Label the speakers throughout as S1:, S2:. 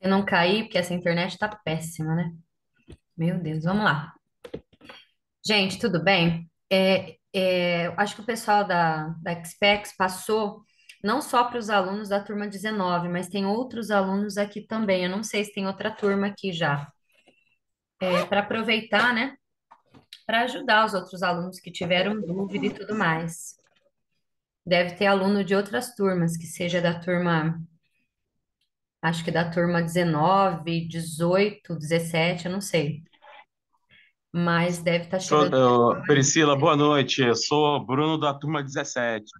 S1: Eu não caí porque essa internet tá péssima, né? Meu Deus, vamos lá. Gente, tudo bem? É, é, acho que o pessoal da, da Expex passou não só para os alunos da turma 19, mas tem outros alunos aqui também. Eu não sei se tem outra turma aqui já. É, para aproveitar, né? Para ajudar os outros alunos que tiveram dúvida e tudo mais. Deve ter aluno de outras turmas, que seja da turma, acho que da turma 19, 18, 17, eu não sei. Mas deve estar
S2: Sou-
S1: chegando.
S2: Priscila, boa noite. Eu sou Bruno da turma 17.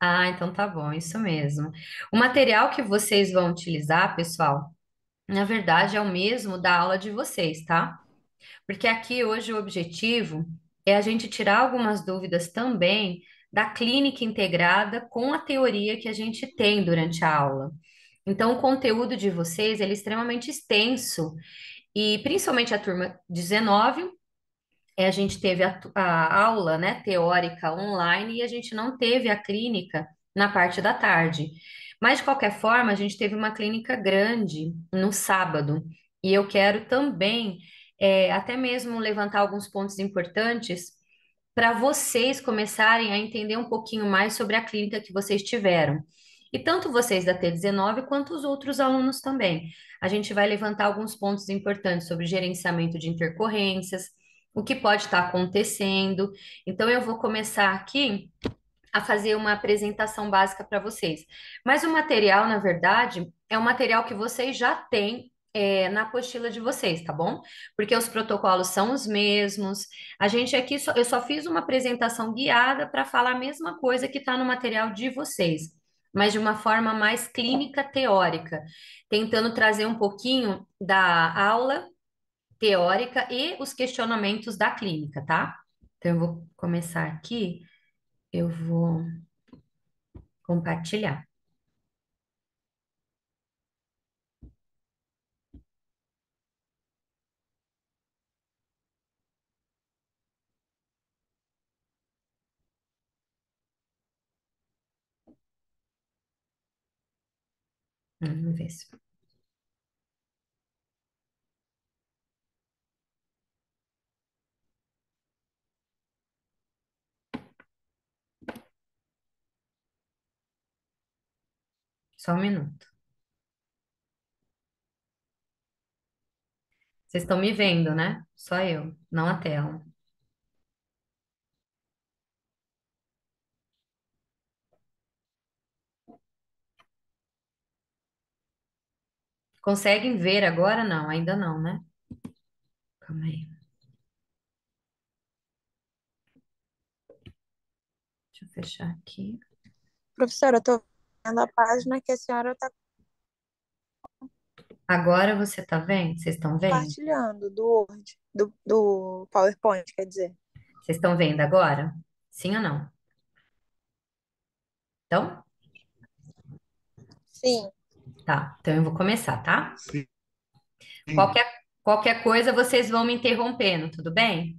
S1: Ah, então tá bom, isso mesmo. O material que vocês vão utilizar, pessoal, na verdade é o mesmo da aula de vocês, tá? Porque aqui hoje o objetivo é a gente tirar algumas dúvidas também da clínica integrada com a teoria que a gente tem durante a aula. Então, o conteúdo de vocês é extremamente extenso e principalmente a turma 19 é, a gente teve a, a aula, né, teórica online e a gente não teve a clínica na parte da tarde. Mas, de qualquer forma, a gente teve uma clínica grande no sábado. E eu quero também, é, até mesmo levantar alguns pontos importantes para vocês começarem a entender um pouquinho mais sobre a clínica que vocês tiveram. E tanto vocês da T19 quanto os outros alunos também. A gente vai levantar alguns pontos importantes sobre gerenciamento de intercorrências, o que pode estar acontecendo. Então, eu vou começar aqui a fazer uma apresentação básica para vocês. Mas o material, na verdade, é um material que vocês já têm. É, na apostila de vocês, tá bom? Porque os protocolos são os mesmos. A gente aqui, só, eu só fiz uma apresentação guiada para falar a mesma coisa que está no material de vocês, mas de uma forma mais clínica teórica, tentando trazer um pouquinho da aula teórica e os questionamentos da clínica, tá? Então, eu vou começar aqui, eu vou compartilhar. Vamos ver se. Só um minuto. Vocês estão me vendo, né? Só eu, não a tela. Conseguem ver agora? Não, ainda não, né? Calma aí. Deixa eu fechar aqui.
S3: Professora, eu tô vendo a página que a senhora está
S1: Agora você tá vendo? Vocês estão vendo?
S3: compartilhando do Word, do, do PowerPoint, quer dizer.
S1: Vocês estão vendo agora? Sim ou não? Então,
S3: Sim,
S1: tá. Então eu vou começar, tá?
S2: Sim.
S1: Qualquer, qualquer coisa vocês vão me interrompendo, tudo bem?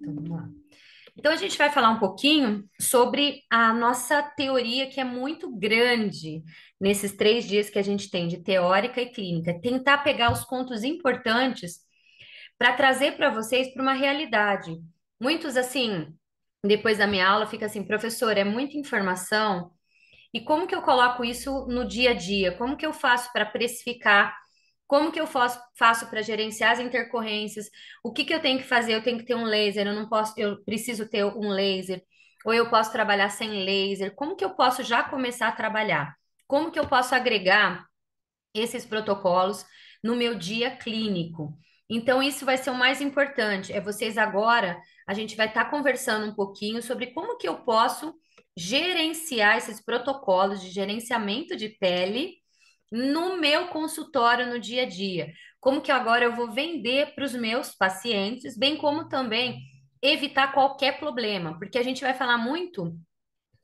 S1: Então, vamos lá. Então, a gente vai falar um pouquinho sobre a nossa teoria, que é muito grande nesses três dias que a gente tem de teórica e clínica. Tentar pegar os pontos importantes para trazer para vocês para uma realidade. Muitos, assim, depois da minha aula, fica assim, professor, é muita informação. E como que eu coloco isso no dia a dia? Como que eu faço para precificar? Como que eu faço, para gerenciar as intercorrências? O que que eu tenho que fazer? Eu tenho que ter um laser, eu não posso, eu preciso ter um laser, ou eu posso trabalhar sem laser. Como que eu posso já começar a trabalhar? Como que eu posso agregar esses protocolos no meu dia clínico? Então, isso vai ser o mais importante. É vocês agora, a gente vai estar conversando um pouquinho sobre como que eu posso gerenciar esses protocolos de gerenciamento de pele no meu consultório no dia a dia. Como que agora eu vou vender para os meus pacientes, bem como também evitar qualquer problema, porque a gente vai falar muito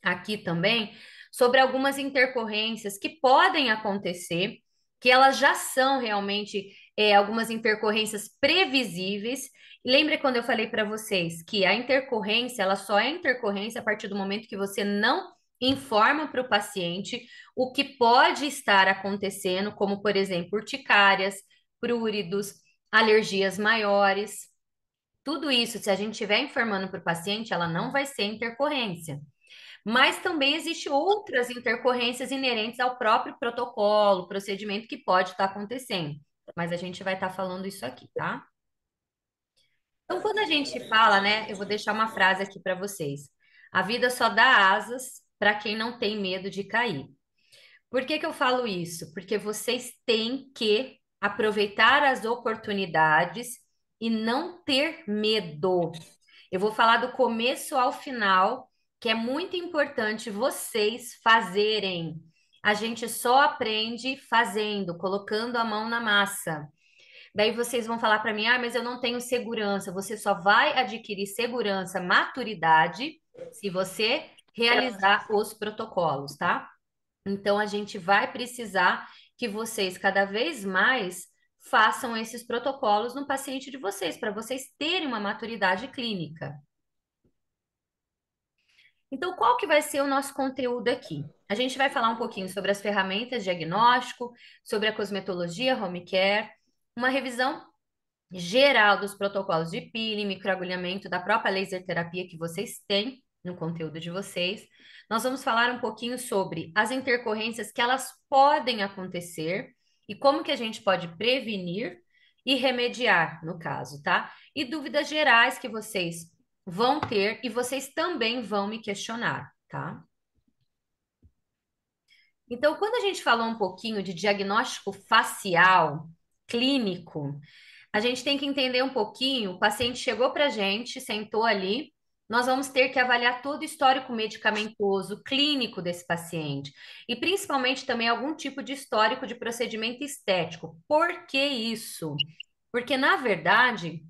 S1: aqui também sobre algumas intercorrências que podem acontecer, que elas já são realmente é, algumas intercorrências previsíveis. Lembra quando eu falei para vocês que a intercorrência, ela só é intercorrência a partir do momento que você não informa para o paciente o que pode estar acontecendo, como, por exemplo, urticárias, pruridos, alergias maiores. Tudo isso, se a gente estiver informando para o paciente, ela não vai ser intercorrência. Mas também existe outras intercorrências inerentes ao próprio protocolo, procedimento que pode estar acontecendo. Mas a gente vai estar falando isso aqui, tá? Então, quando a gente fala, né, eu vou deixar uma frase aqui para vocês. A vida só dá asas para quem não tem medo de cair. Por que que eu falo isso? Porque vocês têm que aproveitar as oportunidades e não ter medo. Eu vou falar do começo ao final, que é muito importante vocês fazerem. A gente só aprende fazendo, colocando a mão na massa. Daí vocês vão falar para mim: ah, mas eu não tenho segurança. Você só vai adquirir segurança, maturidade, se você realizar os protocolos, tá? Então, a gente vai precisar que vocês cada vez mais façam esses protocolos no paciente de vocês, para vocês terem uma maturidade clínica. Então, qual que vai ser o nosso conteúdo aqui? A gente vai falar um pouquinho sobre as ferramentas de diagnóstico, sobre a cosmetologia home care, uma revisão geral dos protocolos de peeling, microagulhamento, da própria laser terapia que vocês têm no conteúdo de vocês. Nós vamos falar um pouquinho sobre as intercorrências que elas podem acontecer e como que a gente pode prevenir e remediar, no caso, tá? E dúvidas gerais que vocês vão ter e vocês também vão me questionar, tá? Então, quando a gente falou um pouquinho de diagnóstico facial clínico, a gente tem que entender um pouquinho. O paciente chegou para a gente, sentou ali, nós vamos ter que avaliar todo o histórico medicamentoso, clínico desse paciente, e principalmente também algum tipo de histórico de procedimento estético. Por que isso? Porque, na verdade,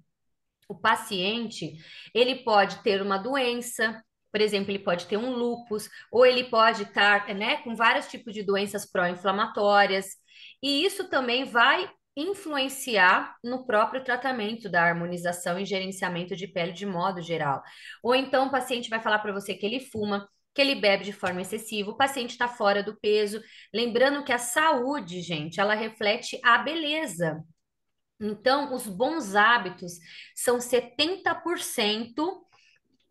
S1: o paciente, ele pode ter uma doença, por exemplo, ele pode ter um lúpus, ou ele pode estar, né, com vários tipos de doenças pró-inflamatórias, e isso também vai influenciar no próprio tratamento da harmonização e gerenciamento de pele de modo geral. Ou então o paciente vai falar para você que ele fuma, que ele bebe de forma excessiva, o paciente está fora do peso. Lembrando que a saúde, gente, ela reflete a beleza. Então, os bons hábitos são 70%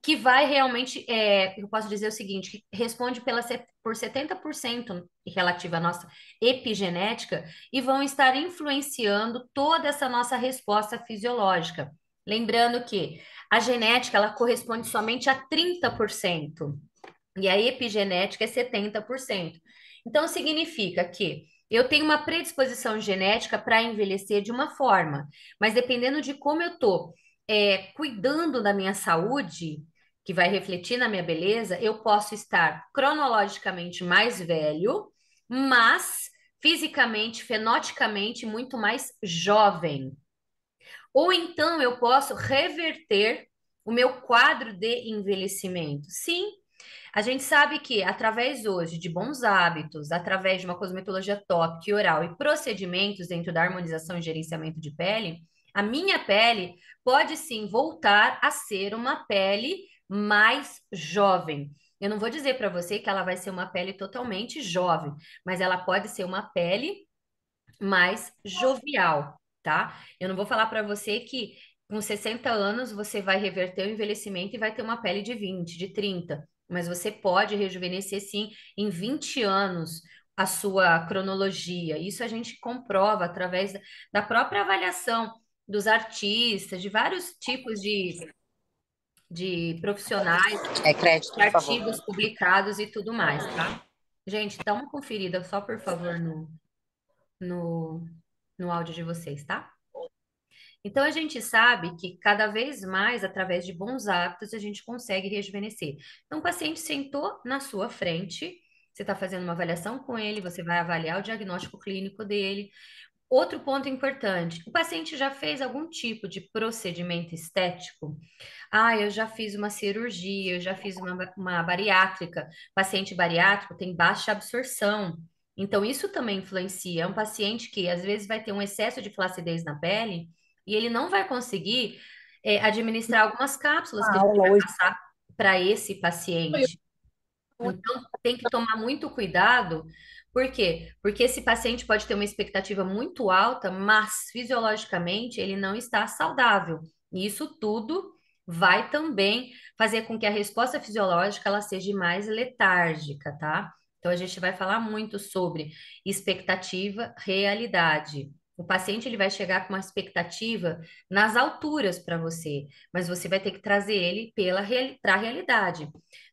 S1: que vai realmente, é, eu posso dizer o seguinte, que responde pela, por 70% relativa à nossa epigenética e vão estar influenciando toda essa nossa resposta fisiológica. Lembrando que a genética, ela corresponde somente a 30% e a epigenética é 70%. Então, significa que eu tenho uma predisposição genética para envelhecer de uma forma, mas dependendo de como eu estou é, cuidando da minha saúde, que vai refletir na minha beleza, eu posso estar cronologicamente mais velho, mas fisicamente, fenoticamente muito mais jovem. Ou então eu posso reverter o meu quadro de envelhecimento. Sim, a gente sabe que através hoje de bons hábitos, através de uma cosmetologia top, oral e procedimentos dentro da harmonização e gerenciamento de pele, a minha pele pode sim voltar a ser uma pele mais jovem. Eu não vou dizer para você que ela vai ser uma pele totalmente jovem, mas ela pode ser uma pele mais jovial, tá? Eu não vou falar para você que com 60 anos você vai reverter o envelhecimento e vai ter uma pele de 20, de 30, mas você pode rejuvenescer sim em 20 anos a sua cronologia. Isso a gente comprova através da própria avaliação dos artistas, de vários tipos de de profissionais,
S3: É crédito,
S1: de artigos publicados e tudo mais, tá? Gente, dá uma conferida só, por favor, no, no, no áudio de vocês, tá? Então, a gente sabe que cada vez mais, através de bons hábitos, a gente consegue rejuvenescer. Então, o paciente sentou na sua frente, você está fazendo uma avaliação com ele, você vai avaliar o diagnóstico clínico dele. Outro ponto importante: o paciente já fez algum tipo de procedimento estético? Ah, eu já fiz uma cirurgia, eu já fiz uma, uma bariátrica. Paciente bariátrico tem baixa absorção. Então, isso também influencia. É um paciente que às vezes vai ter um excesso de flacidez na pele e ele não vai conseguir é, administrar algumas cápsulas que a gente vai passar para esse paciente. Então, tem que tomar muito cuidado. Por quê? Porque esse paciente pode ter uma expectativa muito alta, mas fisiologicamente ele não está saudável. E isso tudo vai também fazer com que a resposta fisiológica ela seja mais letárgica, tá? Então a gente vai falar muito sobre expectativa, realidade. O paciente ele vai chegar com uma expectativa nas alturas para você, mas você vai ter que trazer ele pela para a realidade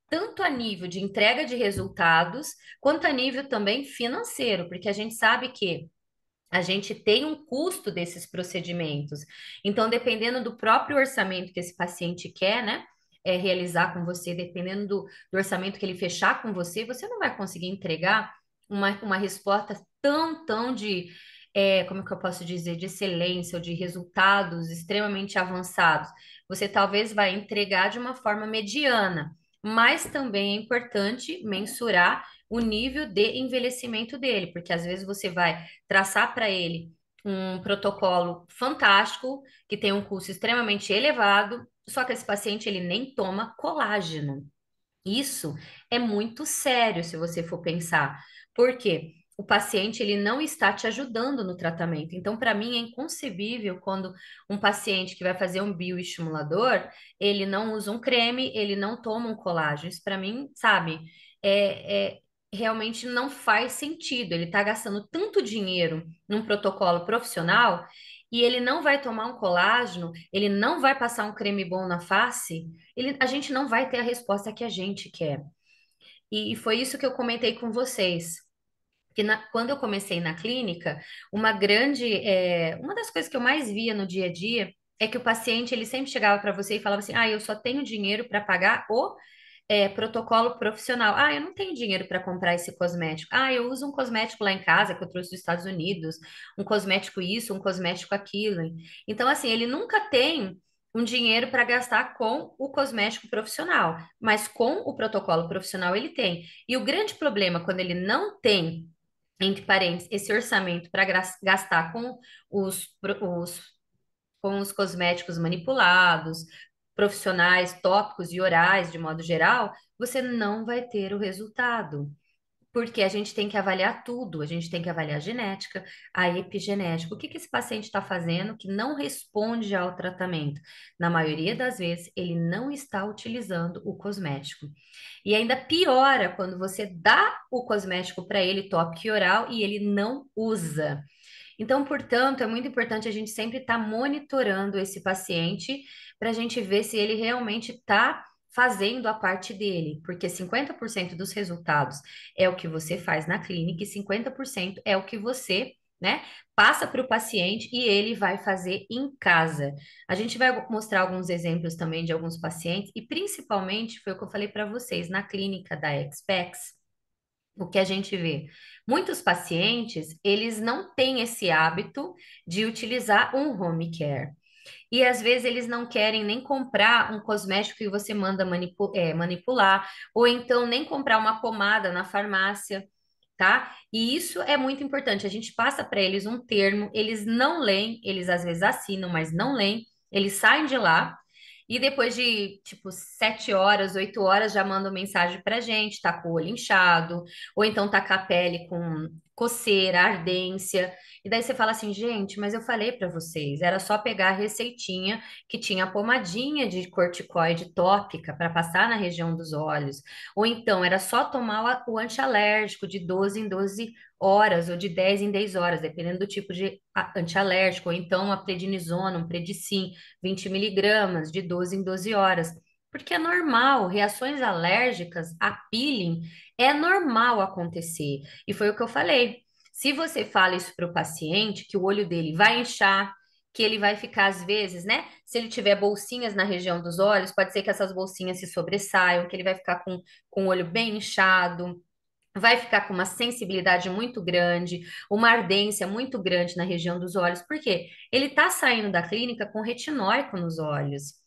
S1: tanto a nível de entrega de resultados, quanto a nível também financeiro, porque a gente sabe que a gente tem um custo desses procedimentos. Então, dependendo do próprio orçamento que esse paciente quer, né? É, realizar com você, dependendo do, do orçamento que ele fechar com você, você não vai conseguir entregar uma, uma resposta tão, tão de, é, como é que eu posso dizer, de excelência ou de resultados extremamente avançados. Você talvez vai entregar de uma forma mediana mas também é importante mensurar o nível de envelhecimento dele, porque às vezes você vai traçar para ele um protocolo fantástico, que tem um custo extremamente elevado, só que esse paciente ele nem toma colágeno. Isso é muito sério se você for pensar. Por quê? O paciente ele não está te ajudando no tratamento. Então, para mim, é inconcebível quando um paciente que vai fazer um bioestimulador, ele não usa um creme, ele não toma um colágeno. Isso, para mim, sabe, é, é, realmente não faz sentido. Ele está gastando tanto dinheiro num protocolo profissional e ele não vai tomar um colágeno, ele não vai passar um creme bom na face, ele, a gente não vai ter a resposta que a gente quer. E, e foi isso que eu comentei com vocês que na, quando eu comecei na clínica, uma grande, é, uma das coisas que eu mais via no dia a dia é que o paciente ele sempre chegava para você e falava assim: ah, eu só tenho dinheiro para pagar o é, protocolo profissional. Ah, eu não tenho dinheiro para comprar esse cosmético. Ah, eu uso um cosmético lá em casa que eu trouxe dos Estados Unidos, um cosmético isso, um cosmético aquilo. Então, assim, ele nunca tem um dinheiro para gastar com o cosmético profissional, mas com o protocolo profissional ele tem. E o grande problema quando ele não tem entre parênteses, esse orçamento para gastar com os, os, com os cosméticos manipulados, profissionais, tópicos e orais, de modo geral, você não vai ter o resultado. Porque a gente tem que avaliar tudo, a gente tem que avaliar a genética, a epigenética. O que, que esse paciente está fazendo que não responde ao tratamento? Na maioria das vezes, ele não está utilizando o cosmético. E ainda piora quando você dá o cosmético para ele, tópico oral, e ele não usa. Então, portanto, é muito importante a gente sempre estar tá monitorando esse paciente para a gente ver se ele realmente está fazendo a parte dele, porque 50% dos resultados é o que você faz na clínica e 50% é o que você, né, passa para o paciente e ele vai fazer em casa. A gente vai mostrar alguns exemplos também de alguns pacientes e principalmente foi o que eu falei para vocês na clínica da Expex. O que a gente vê? Muitos pacientes, eles não têm esse hábito de utilizar um home care. E às vezes eles não querem nem comprar um cosmético que você manda manipu é, manipular, ou então nem comprar uma pomada na farmácia, tá? E isso é muito importante. A gente passa para eles um termo, eles não leem, eles às vezes assinam, mas não leem, eles saem de lá. E depois de, tipo, sete horas, oito horas, já mandam mensagem pra gente, tá com o olho inchado, ou então tá com a pele com coceira, ardência. E daí você fala assim, gente, mas eu falei para vocês, era só pegar a receitinha que tinha a pomadinha de corticoide tópica para passar na região dos olhos. Ou então era só tomar o antialérgico de 12 em 12 horas ou de 10 em 10 horas, dependendo do tipo de antialérgico. Ou então a prednisona, um predicin, 20 miligramas de 12 em 12 horas. Porque é normal, reações alérgicas a peeling é normal acontecer. E foi o que eu falei. Se você fala isso para o paciente, que o olho dele vai inchar, que ele vai ficar, às vezes, né? Se ele tiver bolsinhas na região dos olhos, pode ser que essas bolsinhas se sobressaiam, que ele vai ficar com, com o olho bem inchado, vai ficar com uma sensibilidade muito grande, uma ardência muito grande na região dos olhos, porque ele está saindo da clínica com retinóico nos olhos.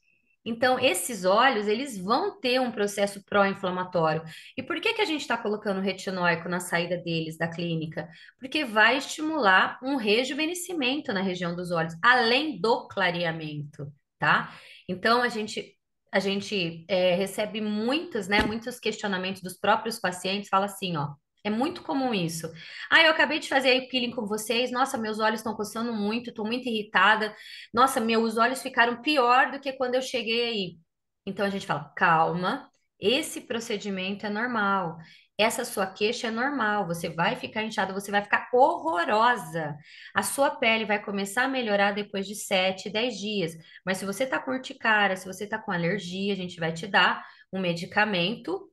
S1: Então, esses óleos, eles vão ter um processo pró-inflamatório. E por que que a gente está colocando retinóico na saída deles da clínica? Porque vai estimular um rejuvenescimento na região dos olhos, além do clareamento, tá? Então, a gente a gente é, recebe muitos, né, muitos questionamentos dos próprios pacientes, fala assim, ó, é muito comum isso. Ah, eu acabei de fazer aí peeling com vocês. Nossa, meus olhos estão coçando muito, estou muito irritada. Nossa, meus olhos ficaram pior do que quando eu cheguei aí. Então a gente fala, calma, esse procedimento é normal. Essa sua queixa é normal. Você vai ficar inchada, você vai ficar horrorosa. A sua pele vai começar a melhorar depois de 7, 10 dias. Mas se você está com urticária, se você está com alergia, a gente vai te dar um medicamento,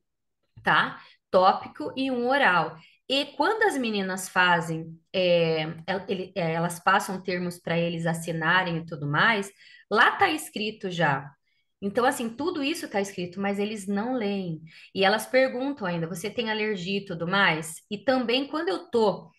S1: tá? Tópico e um oral. E quando as meninas fazem, é, ele, é, elas passam termos para eles assinarem e tudo mais, lá está escrito já. Então, assim, tudo isso está escrito, mas eles não leem. E elas perguntam ainda: você tem alergia e tudo mais? E também, quando eu estou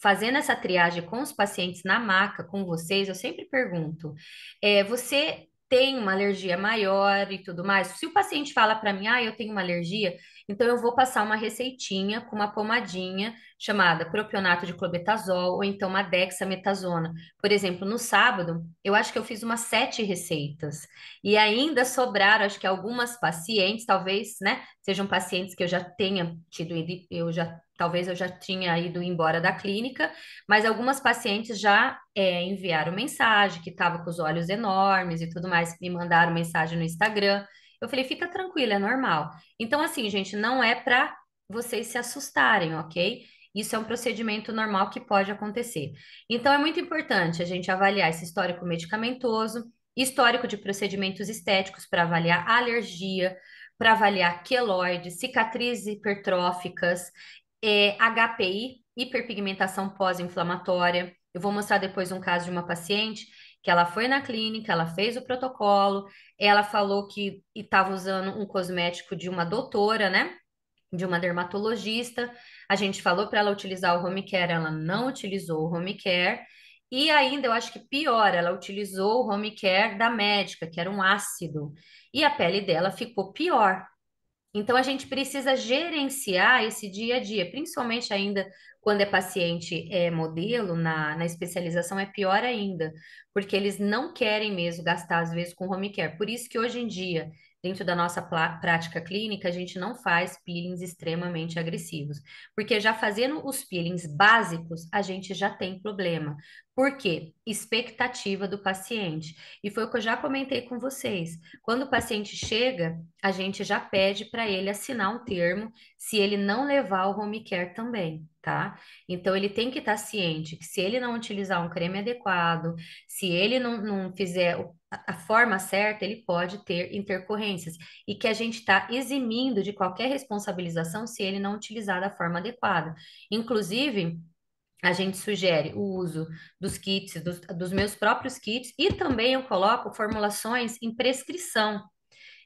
S1: fazendo essa triagem com os pacientes na maca, com vocês, eu sempre pergunto: é, você tem uma alergia maior e tudo mais? Se o paciente fala para mim, ah, eu tenho uma alergia, então, eu vou passar uma receitinha com uma pomadinha chamada propionato de clobetasol ou então uma dexametasona. Por exemplo, no sábado, eu acho que eu fiz umas sete receitas e ainda sobraram, acho que algumas pacientes, talvez, né, sejam pacientes que eu já tenha tido, eu já talvez eu já tinha ido embora da clínica, mas algumas pacientes já é, enviaram mensagem que estava com os olhos enormes e tudo mais, me mandaram mensagem no Instagram. Eu falei, fica tranquila, é normal. Então, assim, gente, não é para vocês se assustarem, ok? Isso é um procedimento normal que pode acontecer. Então, é muito importante a gente avaliar esse histórico medicamentoso, histórico de procedimentos estéticos para avaliar alergia, para avaliar queloide, cicatrizes hipertróficas, é, HPI, hiperpigmentação pós-inflamatória. Eu vou mostrar depois um caso de uma paciente que ela foi na clínica, ela fez o protocolo, ela falou que estava usando um cosmético de uma doutora, né? De uma dermatologista. A gente falou para ela utilizar o home care, ela não utilizou o home care. E ainda, eu acho que pior, ela utilizou o home care da médica, que era um ácido. E a pele dela ficou pior. Então, a gente precisa gerenciar esse dia a dia, principalmente ainda quando é paciente é, modelo, na, na especialização é pior ainda, porque eles não querem mesmo gastar, às vezes, com home care. Por isso que hoje em dia, dentro da nossa prática clínica, a gente não faz peelings extremamente agressivos, porque já fazendo os peelings básicos, a gente já tem problema. Por quê? Expectativa do paciente. E foi o que eu já comentei com vocês. Quando o paciente chega, a gente já pede para ele assinar um termo se ele não levar o home care também, tá? Então ele tem que estar tá ciente que se ele não utilizar um creme adequado, se ele não, não fizer a forma certa, ele pode ter intercorrências. E que a gente está eximindo de qualquer responsabilização se ele não utilizar da forma adequada. Inclusive, a gente sugere o uso dos kits, dos, dos meus próprios kits, e também eu coloco formulações em prescrição.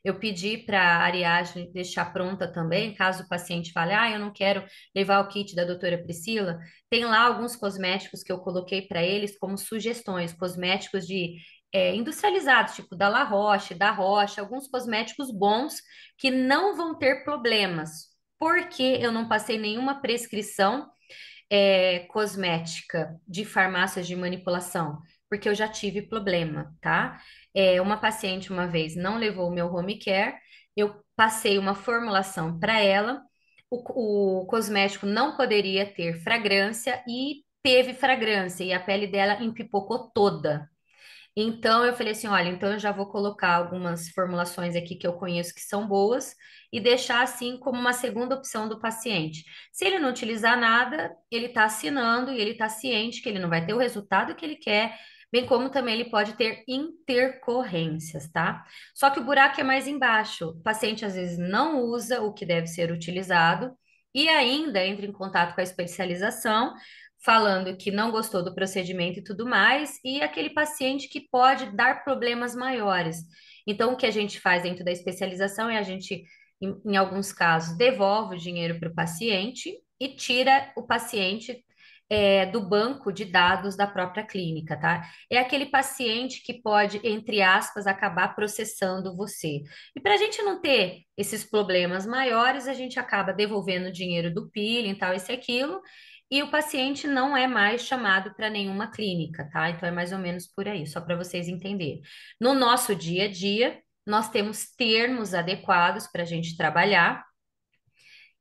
S1: Eu pedi para a Ariadne deixar pronta também, caso o paciente fale, ah, eu não quero levar o kit da doutora Priscila. Tem lá alguns cosméticos que eu coloquei para eles como sugestões, cosméticos de é, industrializados, tipo da La Roche, da Rocha, alguns cosméticos bons que não vão ter problemas, porque eu não passei nenhuma prescrição é, cosmética de farmácias de manipulação, porque eu já tive problema, tá? É, uma paciente uma vez não levou o meu home care, eu passei uma formulação para ela, o, o cosmético não poderia ter fragrância e teve fragrância, e a pele dela empipocou toda, então eu falei assim, olha, então eu já vou colocar algumas formulações aqui que eu conheço que são boas e deixar assim como uma segunda opção do paciente. Se ele não utilizar nada, ele está assinando e ele está ciente que ele não vai ter o resultado que ele quer, bem como também ele pode ter intercorrências, tá? Só que o buraco é mais embaixo. O paciente às vezes não usa o que deve ser utilizado e ainda entra em contato com a especialização falando que não gostou do procedimento e tudo mais, e aquele paciente que pode dar problemas maiores. Então, o que a gente faz dentro da especialização é a gente, em, em alguns casos, devolve o dinheiro para o paciente e tira o paciente é, do banco de dados da própria clínica, tá? É aquele paciente que pode, entre aspas, acabar processando você. E para a gente não ter esses problemas maiores, a gente acaba devolvendo o dinheiro do peeling, tal, esse e aquilo, e o paciente não é mais chamado para nenhuma clínica, tá? Então é mais ou menos por aí, só para vocês entenderem. No nosso dia a dia, nós temos termos adequados para a gente trabalhar.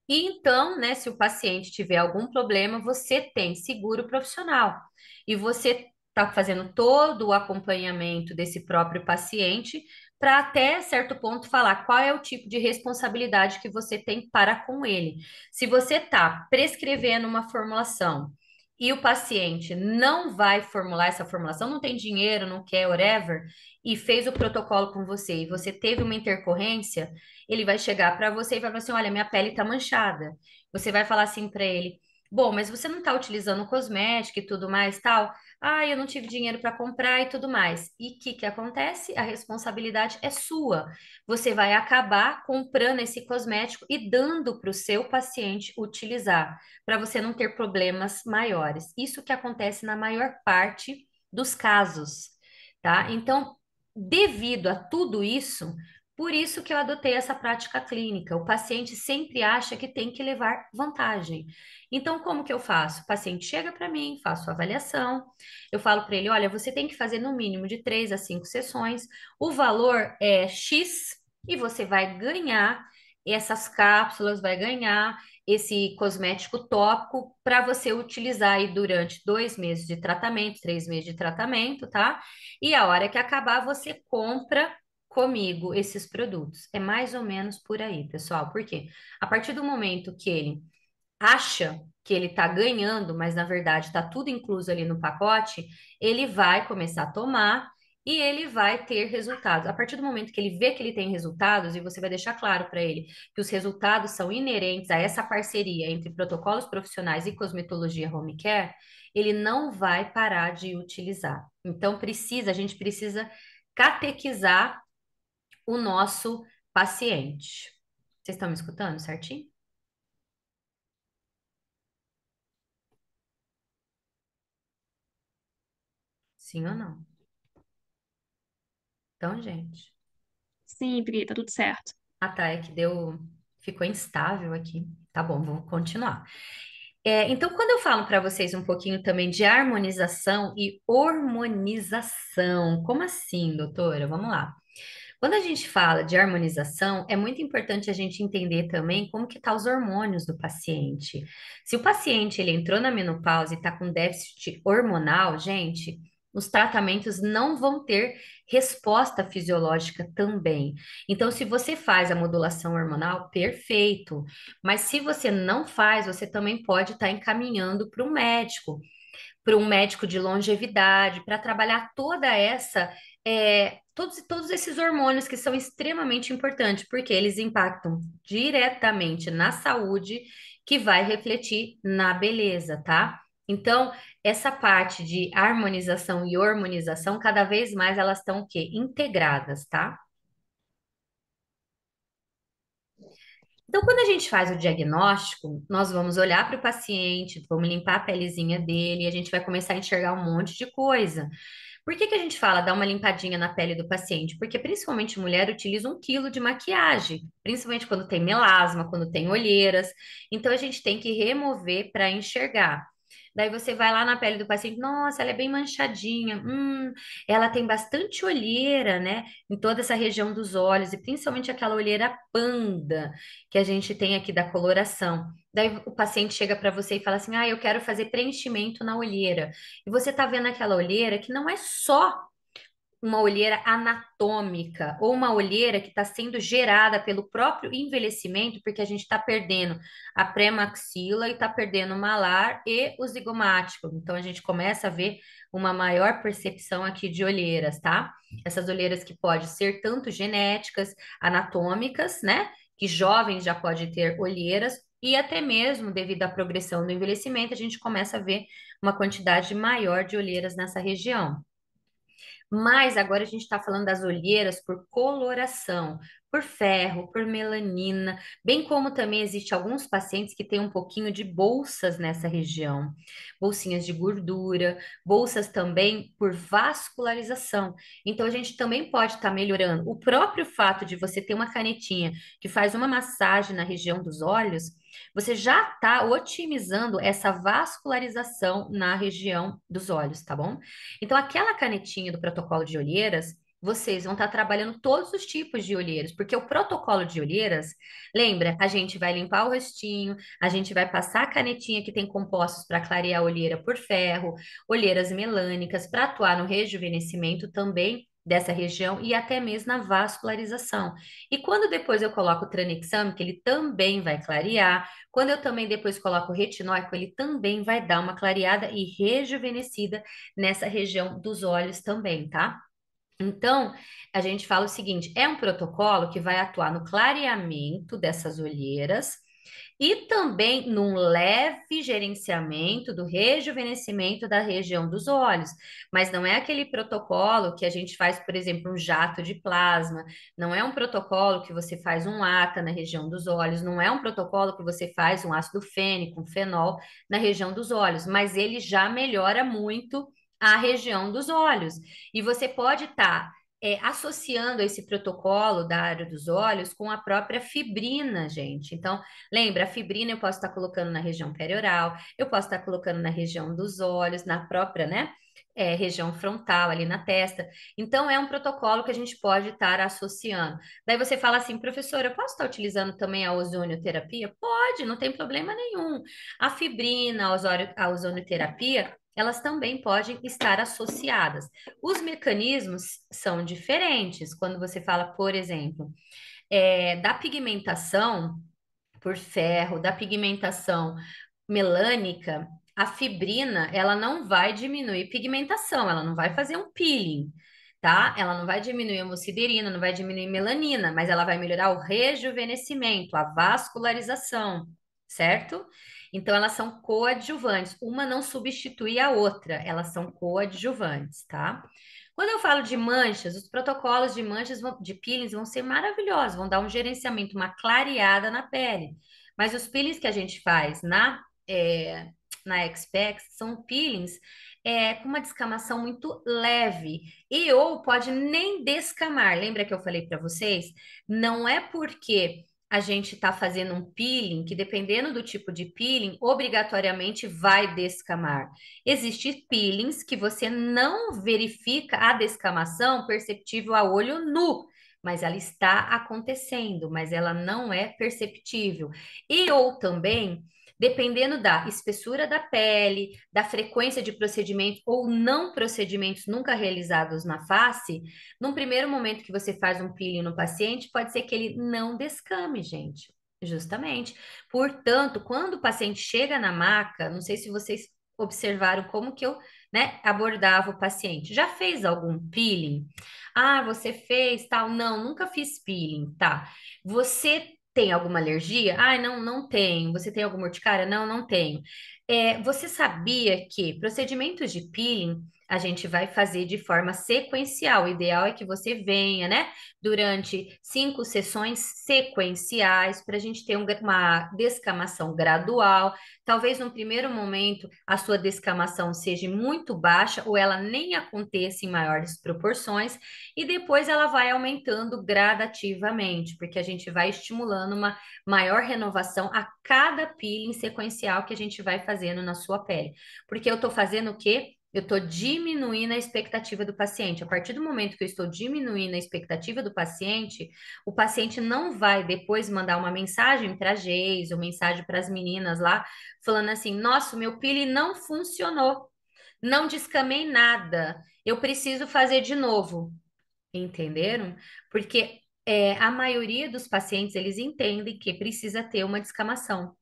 S1: E então, né, se o paciente tiver algum problema, você tem seguro profissional e você está fazendo todo o acompanhamento desse próprio paciente para até certo ponto falar qual é o tipo de responsabilidade que você tem para com ele. Se você está prescrevendo uma formulação e o paciente não vai formular essa formulação, não tem dinheiro, não quer, whatever, e fez o protocolo com você e você teve uma intercorrência, ele vai chegar para você e vai falar assim: olha, minha pele está manchada. Você vai falar assim para ele: bom, mas você não está utilizando cosmético e tudo mais, tal. Ah, eu não tive dinheiro para comprar e tudo mais. E o que, que acontece? A responsabilidade é sua. Você vai acabar comprando esse cosmético e dando para o seu paciente utilizar, para você não ter problemas maiores. Isso que acontece na maior parte dos casos, tá? Então, devido a tudo isso, por isso que eu adotei essa prática clínica. O paciente sempre acha que tem que levar vantagem. Então, como que eu faço? O paciente chega para mim, faço a avaliação, eu falo para ele: olha, você tem que fazer no mínimo de três a cinco sessões, o valor é X e você vai ganhar essas cápsulas, vai ganhar esse cosmético tópico para você utilizar aí durante dois meses de tratamento, três meses de tratamento, tá? E a hora que acabar, você compra comigo esses produtos. É mais ou menos por aí, pessoal. Porque a partir do momento que ele acha que ele está ganhando, mas na verdade está tudo incluso ali no pacote, ele vai começar a tomar e ele vai ter resultados. A partir do momento que ele vê que ele tem resultados, e você vai deixar claro para ele que os resultados são inerentes a essa parceria entre protocolos profissionais e cosmetologia home care, ele não vai parar de utilizar. Então precisa, a gente precisa catequizar o nosso paciente. Vocês estão me escutando certinho? Sim ou não? Então, gente.
S4: Sim, Pri, tá tudo certo.
S1: Ah, tá, é que deu. Ficou instável aqui. Tá bom, vou continuar. É, então, quando eu falo para vocês um pouquinho também de harmonização e hormonização, como assim, doutora? Vamos lá. Quando a gente fala de harmonização, é muito importante a gente entender também como que tá os hormônios do paciente. Se o paciente ele entrou na menopausa e está com déficit hormonal, gente, os tratamentos não vão ter resposta fisiológica também. Então, se você faz a modulação hormonal, perfeito. Mas se você não faz, você também pode estar tá encaminhando para um médico, para um médico de longevidade, para trabalhar toda essa. É, todos, todos esses hormônios que são extremamente importantes, porque eles impactam diretamente na saúde, que vai refletir na beleza, tá? Então, essa parte de harmonização e hormonização, cada vez mais elas estão o quê? Integradas, tá? Então, quando a gente faz o diagnóstico, nós vamos olhar para o paciente, vamos limpar a pelezinha dele, e a gente vai começar a enxergar um monte de coisa. Por que que a gente fala dar uma limpadinha na pele do paciente? Porque principalmente mulher utiliza um quilo de maquiagem, principalmente quando tem melasma, quando tem olheiras. Então a gente tem que remover para enxergar. Daí você vai lá na pele do paciente, nossa, ela é bem manchadinha, hum, ela tem bastante olheira, né, em toda essa região dos olhos, e principalmente aquela olheira panda que a gente tem aqui da coloração. Daí o paciente chega para você e fala assim: ah, eu quero fazer preenchimento na olheira. E você tá vendo aquela olheira que não é só uma olheira anatômica ou uma olheira que está sendo gerada pelo próprio envelhecimento, porque a gente está perdendo a pré-maxila e está perdendo o malar e o zigomático. Então a gente começa a ver uma maior percepção aqui de olheiras, tá? Essas olheiras que podem ser tanto genéticas, anatômicas, né? Que jovens já pode ter olheiras, e até mesmo devido à progressão do envelhecimento, a gente começa a ver uma quantidade maior de olheiras nessa região. Mas agora a gente está falando das olheiras por coloração. Por ferro, por melanina, bem como também existe alguns pacientes que têm um pouquinho de bolsas nessa região, bolsinhas de gordura, bolsas também por vascularização. Então a gente também pode estar tá melhorando. O próprio fato de você ter uma canetinha que faz uma massagem na região dos olhos, você já está otimizando essa vascularização na região dos olhos, tá bom? Então, aquela canetinha do protocolo de olheiras, vocês vão estar tá trabalhando todos os tipos de olheiras, porque o protocolo de olheiras, lembra, a gente vai limpar o rostinho, a gente vai passar a canetinha que tem compostos para clarear a olheira por ferro, olheiras melânicas, para atuar no rejuvenescimento também dessa região e até mesmo na vascularização. E quando depois eu coloco o tranexame, que ele também vai clarear, quando eu também depois coloco o retinóico, ele também vai dar uma clareada e rejuvenescida nessa região dos olhos também, tá? Então, a gente fala o seguinte: é um protocolo que vai atuar no clareamento dessas olheiras e também num leve gerenciamento do rejuvenescimento da região dos olhos. Mas não é aquele protocolo que a gente faz, por exemplo, um jato de plasma, não é um protocolo que você faz um ATA na região dos olhos, não é um protocolo que você faz um ácido fênico, um fenol na região dos olhos, mas ele já melhora muito a região dos olhos. E você pode estar. Tá é, associando esse protocolo da área dos olhos com a própria fibrina, gente. Então, lembra, a fibrina eu posso estar colocando na região perioral, eu posso estar colocando na região dos olhos, na própria, né? É, região frontal, ali na testa. Então, é um protocolo que a gente pode estar associando. Daí você fala assim, professora, eu posso estar utilizando também a ozonioterapia? Pode, não tem problema nenhum. A fibrina, a ozonioterapia, elas também podem estar associadas. Os mecanismos são diferentes. Quando você fala, por exemplo, é, da pigmentação por ferro, da pigmentação melânica, a fibrina, ela não vai diminuir pigmentação, ela não vai fazer um peeling, tá? Ela não vai diminuir a muciderina, não vai diminuir melanina, mas ela vai melhorar o rejuvenescimento, a vascularização, certo? Então, elas são coadjuvantes. Uma não substitui a outra, elas são coadjuvantes, tá? Quando eu falo de manchas, os protocolos de manchas de peelings vão ser maravilhosos, vão dar um gerenciamento, uma clareada na pele. Mas os peelings que a gente faz na, é, na Expex são peelings é, com uma descamação muito leve e ou pode nem descamar. Lembra que eu falei para vocês? Não é porque a gente está fazendo um peeling, que dependendo do tipo de peeling, obrigatoriamente vai descamar. Existem peelings que você não verifica a descamação perceptível a olho nu, mas ela está acontecendo, mas ela não é perceptível. E ou também dependendo da espessura da pele, da frequência de procedimentos ou não procedimentos nunca realizados na face, num primeiro momento que você faz um peeling no paciente, pode ser que ele não descame, gente. Justamente. Portanto, quando o paciente chega na maca, não sei se vocês observaram como que eu né, abordava o paciente. Já fez algum peeling? Ah, você fez tal? Não, nunca fiz peeling, tá? Você tem alguma alergia? Ah, não, não tenho. Você tem alguma urticária? Não, não tenho. É, você sabia que procedimentos de peeling a gente vai fazer de forma sequencial. O ideal é que você venha, né, durante cinco sessões sequenciais, para a gente ter um, uma descamação gradual. Talvez no primeiro momento a sua descamação seja muito baixa ou ela nem aconteça em maiores proporções, e depois ela vai aumentando gradativamente, porque a gente vai estimulando uma maior renovação a cada peeling sequencial que a gente vai fazendo na sua pele. Porque eu estou fazendo o quê? Eu estou diminuindo a expectativa do paciente. A partir do momento que eu estou diminuindo a expectativa do paciente, o paciente não vai depois mandar uma mensagem para a Geis, ou mensagem para as meninas lá, falando assim: nossa, meu pili não funcionou, não descamei nada, eu preciso fazer de novo. Entenderam? Porque é, a maioria dos pacientes eles entendem que precisa ter uma descamação.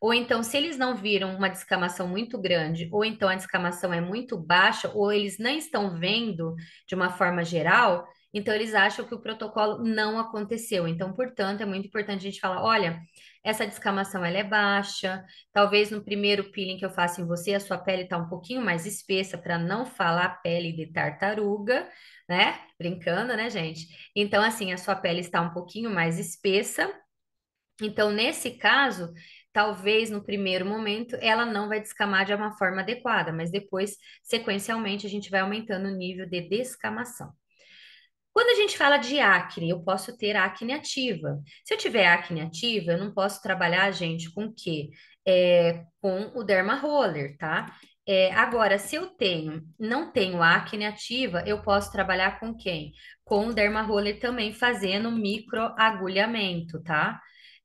S1: Ou então, se eles não viram uma descamação muito grande, ou então a descamação é muito baixa, ou eles nem estão vendo de uma forma geral, Então, eles acham que o protocolo não aconteceu. Então, portanto, é muito importante a gente falar: olha, essa descamação ela é baixa. Talvez no primeiro peeling que eu faço em você, a sua pele está um pouquinho mais espessa, para não falar pele de tartaruga, né? Brincando, né, gente? Então, assim, a sua pele está um pouquinho mais espessa. Então, nesse caso, talvez no primeiro momento ela não vai descamar de uma forma adequada, mas depois, sequencialmente, a gente vai aumentando o nível de descamação. Quando a gente fala de acne, eu posso ter acne ativa. Se eu tiver acne ativa, eu não posso trabalhar, gente, com o quê? É, com o derma roller, tá? É, agora, se eu tenho, não tenho acne ativa, eu posso trabalhar com quem? Com o derma roller também fazendo microagulhamento, tá?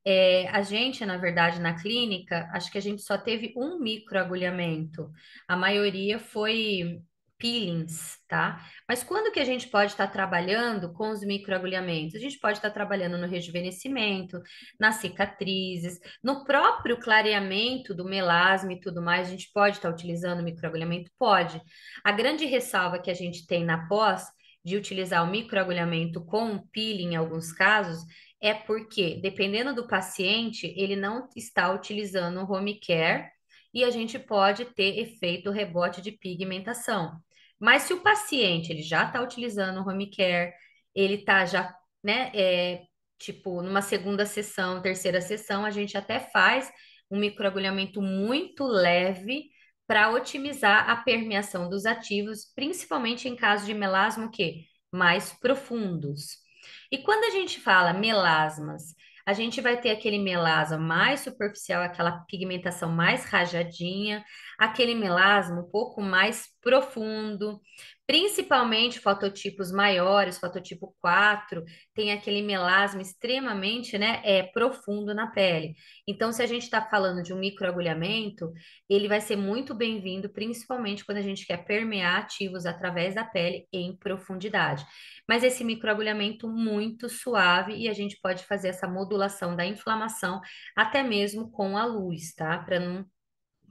S1: É, a gente, na verdade, na clínica, acho que a gente só teve um microagulhamento. A maioria foi peelings, tá? Mas quando que a gente pode estar trabalhando com os microagulhamentos? A gente pode estar trabalhando no rejuvenescimento, nas cicatrizes, no próprio clareamento do melasma e tudo mais, a gente pode estar utilizando o microagulhamento? Pode. A grande ressalva que a gente tem na pós de utilizar o microagulhamento com peeling em alguns casos é porque, dependendo do paciente, ele não está utilizando o home care e a gente pode ter efeito rebote de pigmentação. Mas se o paciente ele já está utilizando o home care, ele está já, né, é, tipo, numa segunda sessão, terceira sessão, a gente até faz um microagulhamento muito leve para otimizar a permeação dos ativos, principalmente em casos de melasma que mais profundos. E quando a gente fala melasmas a gente vai ter aquele melasma mais superficial, aquela pigmentação mais rajadinha, aquele melasma um pouco mais profundo, principalmente fototipos maiores, fototipo 4, tem aquele melasma extremamente né, é, profundo na pele. Então, se a gente está falando de um microagulhamento, ele vai ser muito bem-vindo, principalmente quando a gente quer permear ativos através da pele em profundidade. Mas esse microagulhamento muito suave e a gente pode fazer essa modulação da inflamação até mesmo com a luz, tá? Para não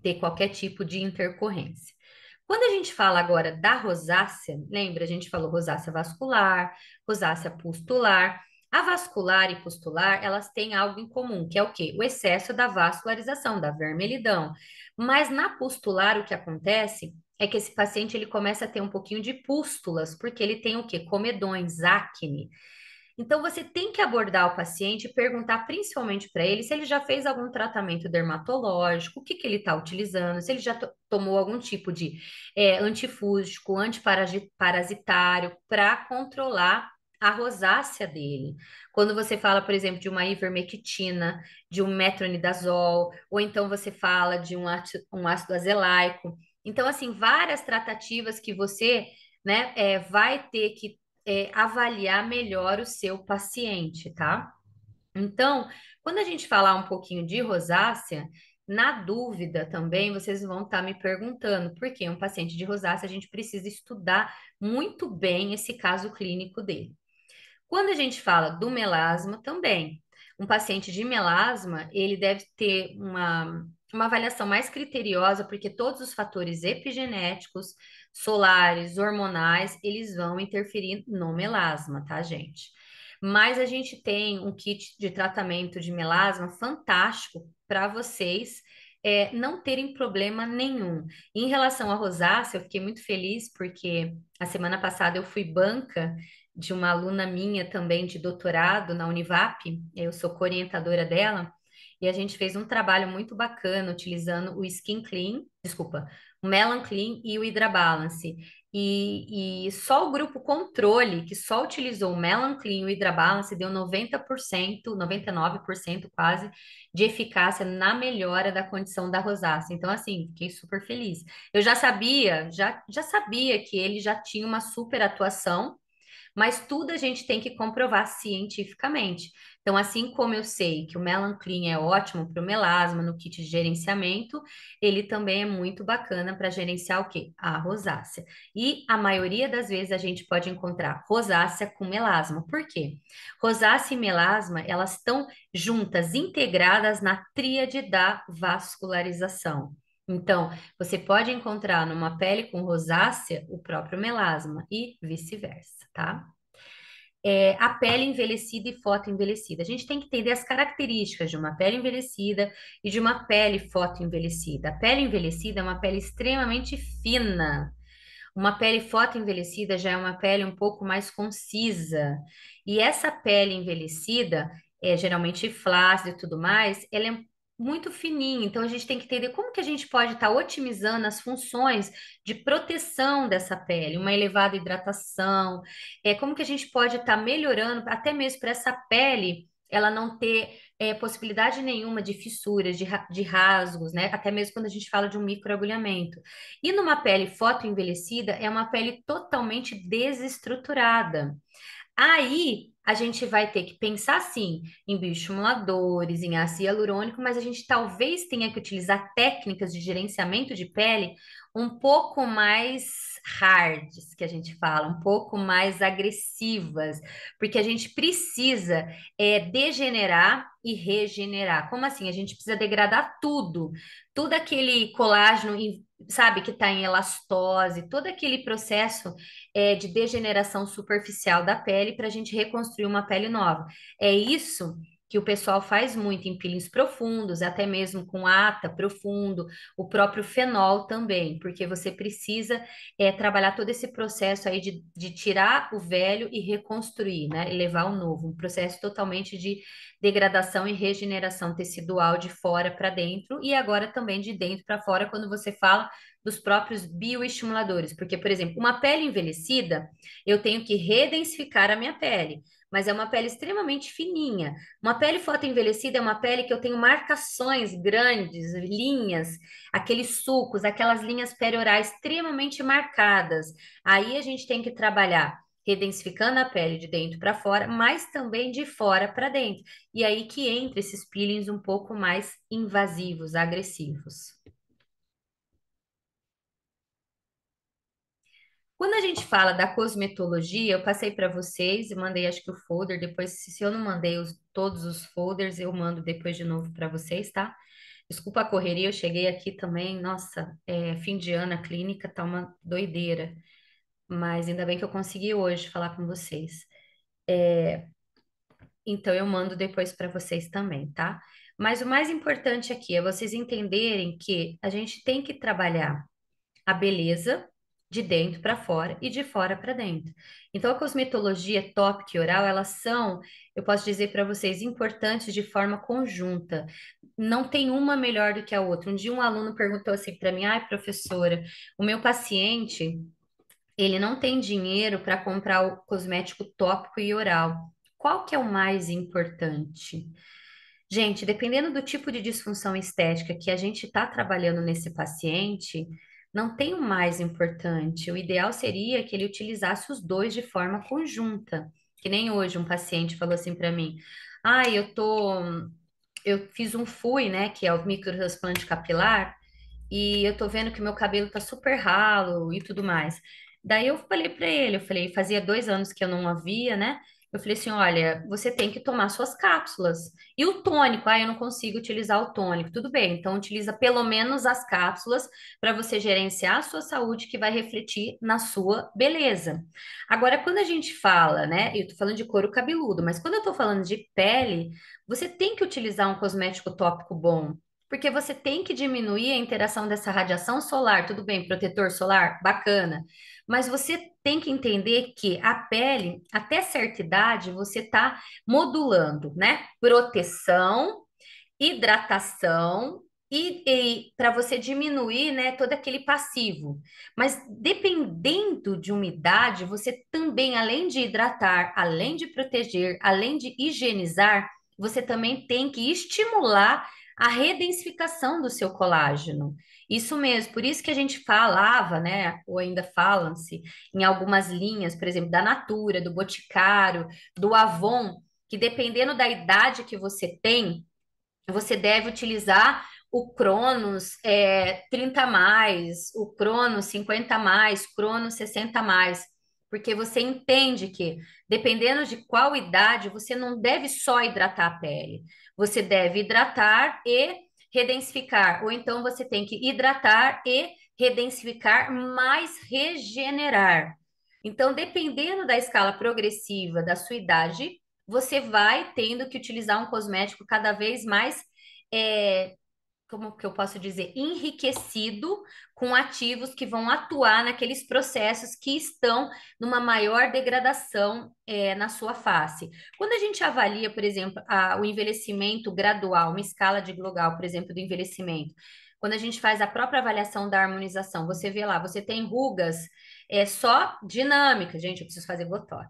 S1: ter qualquer tipo de intercorrência. Quando a gente fala agora da rosácea, lembra, a gente falou rosácea vascular, rosácea pustular. A vascular e pustular, elas têm algo em comum, que é o quê? O excesso da vascularização, da vermelhidão. Mas na pustular, o que acontece é que esse paciente ele começa a ter um pouquinho de pústulas, porque ele tem o quê? Comedões, acne. Então, você tem que abordar o paciente e perguntar principalmente para ele se ele já fez algum tratamento dermatológico, o que, que ele está utilizando, se ele já tomou algum tipo de é, antifúngico, antiparasitário, para controlar a rosácea dele. Quando você fala, por exemplo, de uma ivermectina, de um metronidazol, ou então você fala de um ácido, um ácido azelaico. Então, assim, várias tratativas que você né, é, vai ter que é, avaliar melhor o seu paciente, tá? Então, quando a gente falar um pouquinho de rosácea, na dúvida também, vocês vão estar tá me perguntando, porque um paciente de rosácea a gente precisa estudar muito bem esse caso clínico dele. Quando a gente fala do melasma também, um paciente de melasma, ele deve ter uma, uma avaliação mais criteriosa, porque todos os fatores epigenéticos, solares, hormonais, eles vão interferir no melasma, tá, gente? Mas a gente tem um kit de tratamento de melasma fantástico para vocês é, não terem problema nenhum. Em relação à rosácea, eu fiquei muito feliz porque a semana passada eu fui banca de uma aluna minha também de doutorado na Univap, eu sou co-orientadora dela, e a gente fez um trabalho muito bacana utilizando o Skin Clean, desculpa, o Melon Clean e o Hydra Balance. E, e só o grupo controle, que só utilizou o Melon Clean e o Hydra Balance, deu 90%, 99% quase, de eficácia na melhora da condição da rosácea. Então, assim, fiquei super feliz. Eu já sabia, já, já sabia que ele já tinha uma super atuação, mas tudo a gente tem que comprovar cientificamente. Então, assim como eu sei que o Melon Clean é ótimo para o melasma no kit de gerenciamento, ele também é muito bacana para gerenciar o quê? A rosácea. E a maioria das vezes a gente pode encontrar rosácea com melasma. Por quê? Rosácea e melasma, elas estão juntas, integradas na tríade da vascularização. Então, você pode encontrar numa pele com rosácea o próprio melasma e vice-versa, tá? é, a pele envelhecida e fotoenvelhecida. A gente tem que entender as características de uma pele envelhecida e de uma pele fotoenvelhecida. A pele envelhecida é uma pele extremamente fina. Uma pele fotoenvelhecida já é uma pele um pouco mais concisa. E essa pele envelhecida, é geralmente flácida e tudo mais, ela é muito fininha. Então a gente tem que entender como que a gente pode estar otimizando as funções de proteção dessa pele, uma elevada hidratação, é como que a gente pode estar melhorando até mesmo para essa pele ela não ter é, possibilidade nenhuma de fissuras, de, de rasgos, né? Até mesmo quando a gente fala de um microagulhamento. E numa pele fotoenvelhecida, é uma pele totalmente desestruturada. Aí a gente vai ter que pensar sim em bioestimuladores, em ácido hialurônico, mas a gente talvez tenha que utilizar técnicas de gerenciamento de pele um pouco mais hards, que a gente fala, um pouco mais agressivas, porque a gente precisa é, degenerar e regenerar. Como assim? A gente precisa degradar tudo, tudo aquele colágeno, sabe, que está em elastose, todo aquele processo é, de degeneração superficial da pele para a gente reconstruir uma pele nova. É isso que o pessoal faz muito em peelings profundos, até mesmo com ATA profundo, o próprio fenol também, porque você precisa é, trabalhar todo esse processo aí de, de tirar o velho e reconstruir, né? E levar o novo, um processo totalmente de degradação e regeneração tecidual de fora para dentro e agora também de dentro para fora, quando você fala dos próprios bioestimuladores, porque, por exemplo, uma pele envelhecida, eu tenho que redensificar a minha pele, mas é uma pele extremamente fininha. Uma pele fotoenvelhecida é uma pele que eu tenho marcações grandes, linhas, aqueles sulcos, aquelas linhas periorais extremamente marcadas. Aí a gente tem que trabalhar redensificando a pele de dentro para fora, mas também de fora para dentro. E aí que entra esses peelings um pouco mais invasivos, agressivos. Quando a gente fala da cosmetologia, eu passei para vocês e mandei acho que o folder, depois, se eu não mandei os- todos os folders, eu mando depois de novo para vocês, tá? Desculpa a correria, eu cheguei aqui também, nossa, é, fim de ano, a clínica tá uma doideira, mas ainda bem que eu consegui hoje falar com vocês. Então eu mando depois para vocês também, tá? Mas o mais importante aqui é vocês entenderem que a gente tem que trabalhar a beleza de dentro para fora e de fora para dentro. Então, a cosmetologia tópica e oral, elas são, eu posso dizer para vocês, importantes de forma conjunta. Não tem uma melhor do que a outra. Um dia um aluno perguntou assim para mim: "Ai, professora, o meu paciente, ele não tem dinheiro para comprar o cosmético tópico e oral. Qual que é o mais importante?" Gente, dependendo do tipo de disfunção estética que a gente está trabalhando nesse paciente, não tem o mais importante. O ideal seria que ele utilizasse os dois de forma conjunta. Que nem hoje um paciente falou assim para mim: Ah, eu tô, eu fiz um FUI, né, que é o microtransplante capilar, e eu tô vendo que meu cabelo tá super ralo e tudo mais. Daí eu falei para ele, eu falei, fazia dois anos que eu não havia, né? Eu falei assim, olha, você tem que tomar suas cápsulas. E o tônico, ah, eu não consigo utilizar o tônico. Tudo bem, então utiliza pelo menos as cápsulas para você gerenciar a sua saúde, que vai refletir na sua beleza. Agora, quando a gente fala, né? Eu tô falando de couro cabeludo, mas quando eu tô falando de pele, você tem que utilizar um cosmético tópico bom. Porque você tem que diminuir a interação dessa radiação solar, tudo bem, protetor solar, bacana. Mas você tem que entender que a pele, até certa idade, você está modulando, né? Proteção, hidratação e, e para você diminuir, né, todo aquele passivo. Mas dependendo de uma idade, você também, além de hidratar, além de proteger, além de higienizar, você também tem que estimular a redensificação do seu colágeno. Isso mesmo, por isso que a gente falava, né, ou ainda falam-se em algumas linhas, por exemplo, da Natura, do Boticário, do Avon, que dependendo da idade que você tem, você deve utilizar o Cronos é, 30 a mais, o Cronos 50 a mais, Cronos 60 a mais, porque você entende que, dependendo de qual idade, você não deve só hidratar a pele, você deve hidratar e redensificar, ou então você tem que hidratar e redensificar, mais regenerar. Então, dependendo da escala progressiva da sua idade, você vai tendo que utilizar um cosmético cada vez mais é, como que eu posso dizer, enriquecido com ativos que vão atuar naqueles processos que estão numa maior degradação é, na sua face. Quando a gente avalia, por exemplo, a, o envelhecimento gradual, uma escala de Glogal, por exemplo, do envelhecimento, quando a gente faz a própria avaliação da harmonização, você vê lá, você tem rugas é só dinâmicas, gente, eu preciso fazer botox.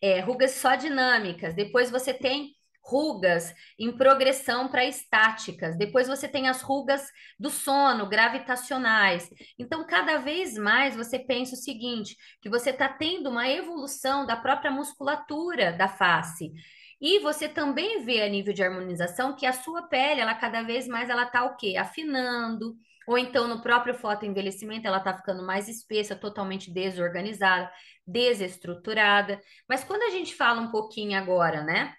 S1: É, rugas só dinâmicas. Depois você tem rugas em progressão para estáticas. Depois você tem as rugas do sono, gravitacionais. Então, cada vez mais você pensa o seguinte, que você está tendo uma evolução da própria musculatura da face. E você também vê a nível de harmonização que a sua pele, ela cada vez mais ela tá o quê? Afinando, ou então no próprio fotoenvelhecimento ela tá ficando mais espessa, totalmente desorganizada, desestruturada. Mas quando a gente fala um pouquinho agora, né?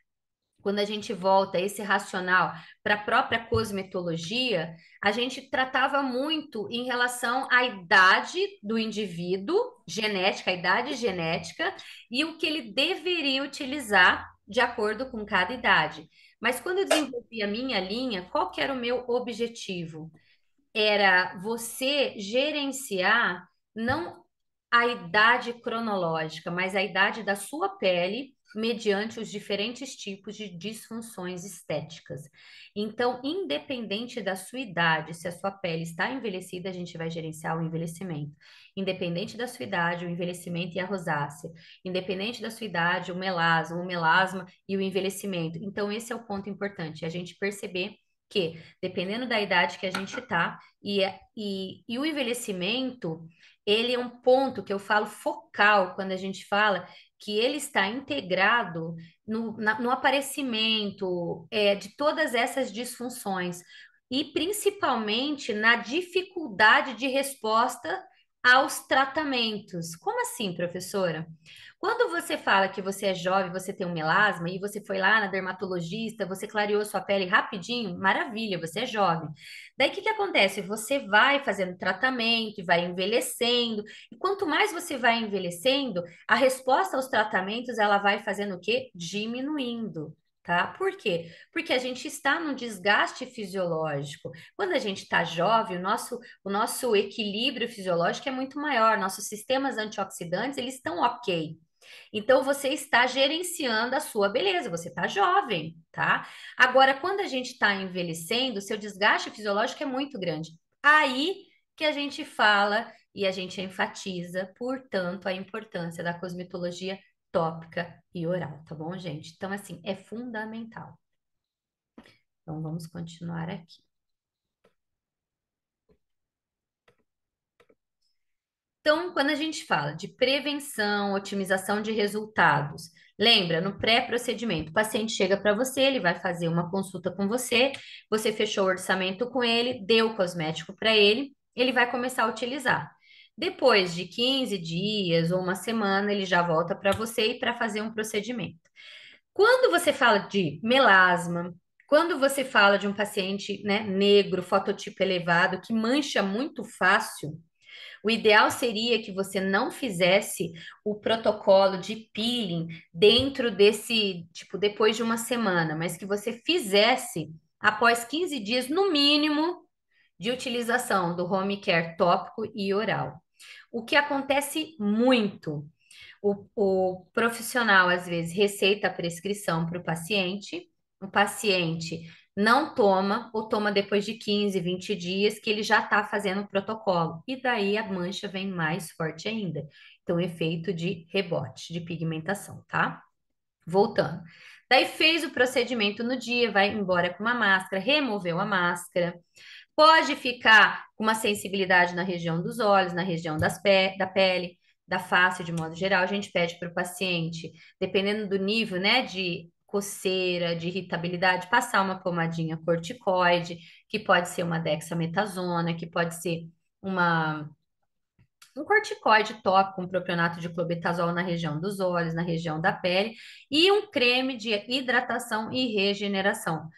S1: Quando a gente volta esse racional para a própria cosmetologia, a gente tratava muito em relação à idade do indivíduo, genética, a idade genética, e o que ele deveria utilizar de acordo com cada idade. Mas quando eu desenvolvi a minha linha, qual que era o meu objetivo? Era você gerenciar não a idade cronológica, mas a idade da sua pele mediante os diferentes tipos de disfunções estéticas. Então, independente da sua idade, se a sua pele está envelhecida, a gente vai gerenciar o envelhecimento. Independente da sua idade, o envelhecimento e a rosácea. Independente da sua idade, o melasma, o melasma e o envelhecimento. Então, esse é o ponto importante, a gente perceber que, dependendo da idade que a gente está, e, é, e, e o envelhecimento, ele é um ponto que eu falo focal quando a gente fala que ele está integrado no, na, no aparecimento é, de todas essas disfunções e principalmente na dificuldade de resposta aos tratamentos. Como assim, professora? Quando você fala que você é jovem, você tem um melasma e você foi lá na dermatologista, você clareou sua pele rapidinho, maravilha, você é jovem. Daí o que, que acontece? Você vai fazendo tratamento, vai envelhecendo, e quanto mais você vai envelhecendo, a resposta aos tratamentos ela vai fazendo o quê? Diminuindo tá? Por quê? Porque a gente está num desgaste fisiológico. Quando a gente está jovem, o nosso, o nosso equilíbrio fisiológico é muito maior, nossos sistemas antioxidantes, eles estão ok. Então, você está gerenciando a sua beleza, você está jovem, tá? Agora, quando a gente está envelhecendo, seu desgaste fisiológico é muito grande. Aí que a gente fala e a gente enfatiza, portanto, a importância da cosmetologia tópica e oral, tá bom, gente? Então, assim, é fundamental. Então, vamos continuar aqui. Então, quando a gente fala de prevenção, otimização de resultados, lembra, no pré-procedimento, o paciente chega para você, ele vai fazer uma consulta com você, você fechou o orçamento com ele, deu o cosmético para ele, ele vai começar a utilizar. Depois de 15 dias ou uma semana, ele já volta para você e para fazer um procedimento. Quando você fala de melasma, quando você fala de um paciente né, negro, fototipo elevado, que mancha muito fácil, o ideal seria que você não fizesse o protocolo de peeling dentro desse, tipo, depois de uma semana, mas que você fizesse após 15 dias, no mínimo, de utilização do home care tópico e oral. O que acontece muito, o, o profissional às vezes receita a prescrição para o paciente, o paciente não toma ou toma depois de 15, 20 dias que ele já está fazendo o protocolo. E daí a mancha vem mais forte ainda. Então, efeito de rebote, de pigmentação, tá? Voltando. Daí fez o procedimento no dia, vai embora com uma máscara, removeu a máscara. Pode ficar com uma sensibilidade na região dos olhos, na região das pe da pele, da face de modo geral. A gente pede para o paciente, dependendo do nível, né, de coceira, de irritabilidade, passar uma pomadinha corticoide, que pode ser uma dexametasona, que pode ser uma um corticoide tópico, um propionato de clobetasol na região dos olhos, na região da pele, e um creme de hidratação e regeneração.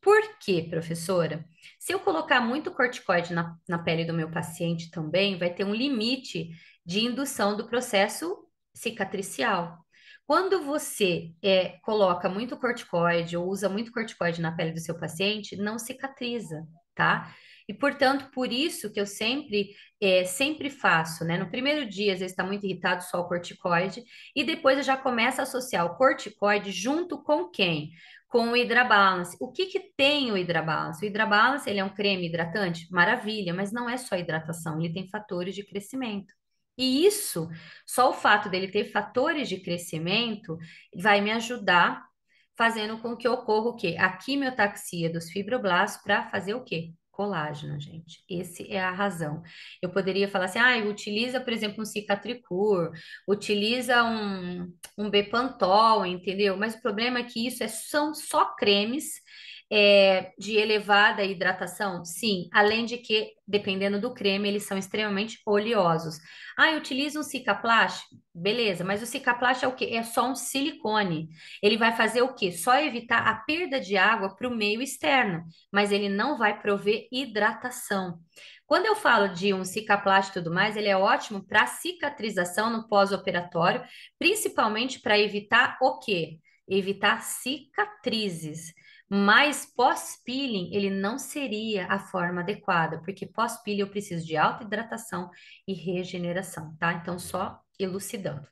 S1: Por quê, professora? Se eu colocar muito corticoide na, na pele do meu paciente também, vai ter um limite de indução do processo cicatricial. Quando você é, coloca muito corticoide ou usa muito corticoide na pele do seu paciente, não cicatriza, tá? E, portanto, por isso que eu sempre, é, sempre faço, né? No primeiro dia, às vezes está muito irritado, só o corticoide, e depois eu já começo a associar o corticoide junto com quem? Com o Hidrabalance. O que que tem o Hidrabalance? O Hidrabalance, ele é um creme hidratante? Maravilha, mas não é só hidratação, ele tem fatores de crescimento. E isso, só o fato dele ter fatores de crescimento, vai me ajudar fazendo com que ocorra o quê? A quimiotaxia dos fibroblastos para fazer o quê? Colágeno, gente. Esse é a razão. Eu poderia falar assim, ah, utiliza, por exemplo, um cicatricur, utiliza um, um Bepantol, entendeu? Mas o problema é que isso é, são só cremes é, de elevada hidratação? Sim, além de que, dependendo do creme, eles são extremamente oleosos. Ah, eu utilizo um Cicaplast? Beleza, mas o Cicaplast é o quê? É só um silicone. Ele vai fazer o quê? Só evitar a perda de água para o meio externo, mas ele não vai prover hidratação. Quando eu falo de um cicaplast e tudo mais, ele é ótimo para cicatrização no pós-operatório, principalmente para evitar o quê? Evitar cicatrizes. Mas pós-peeling, ele não seria a forma adequada, porque pós-peeling eu preciso de alta hidratação e regeneração, tá? Então, só elucidando.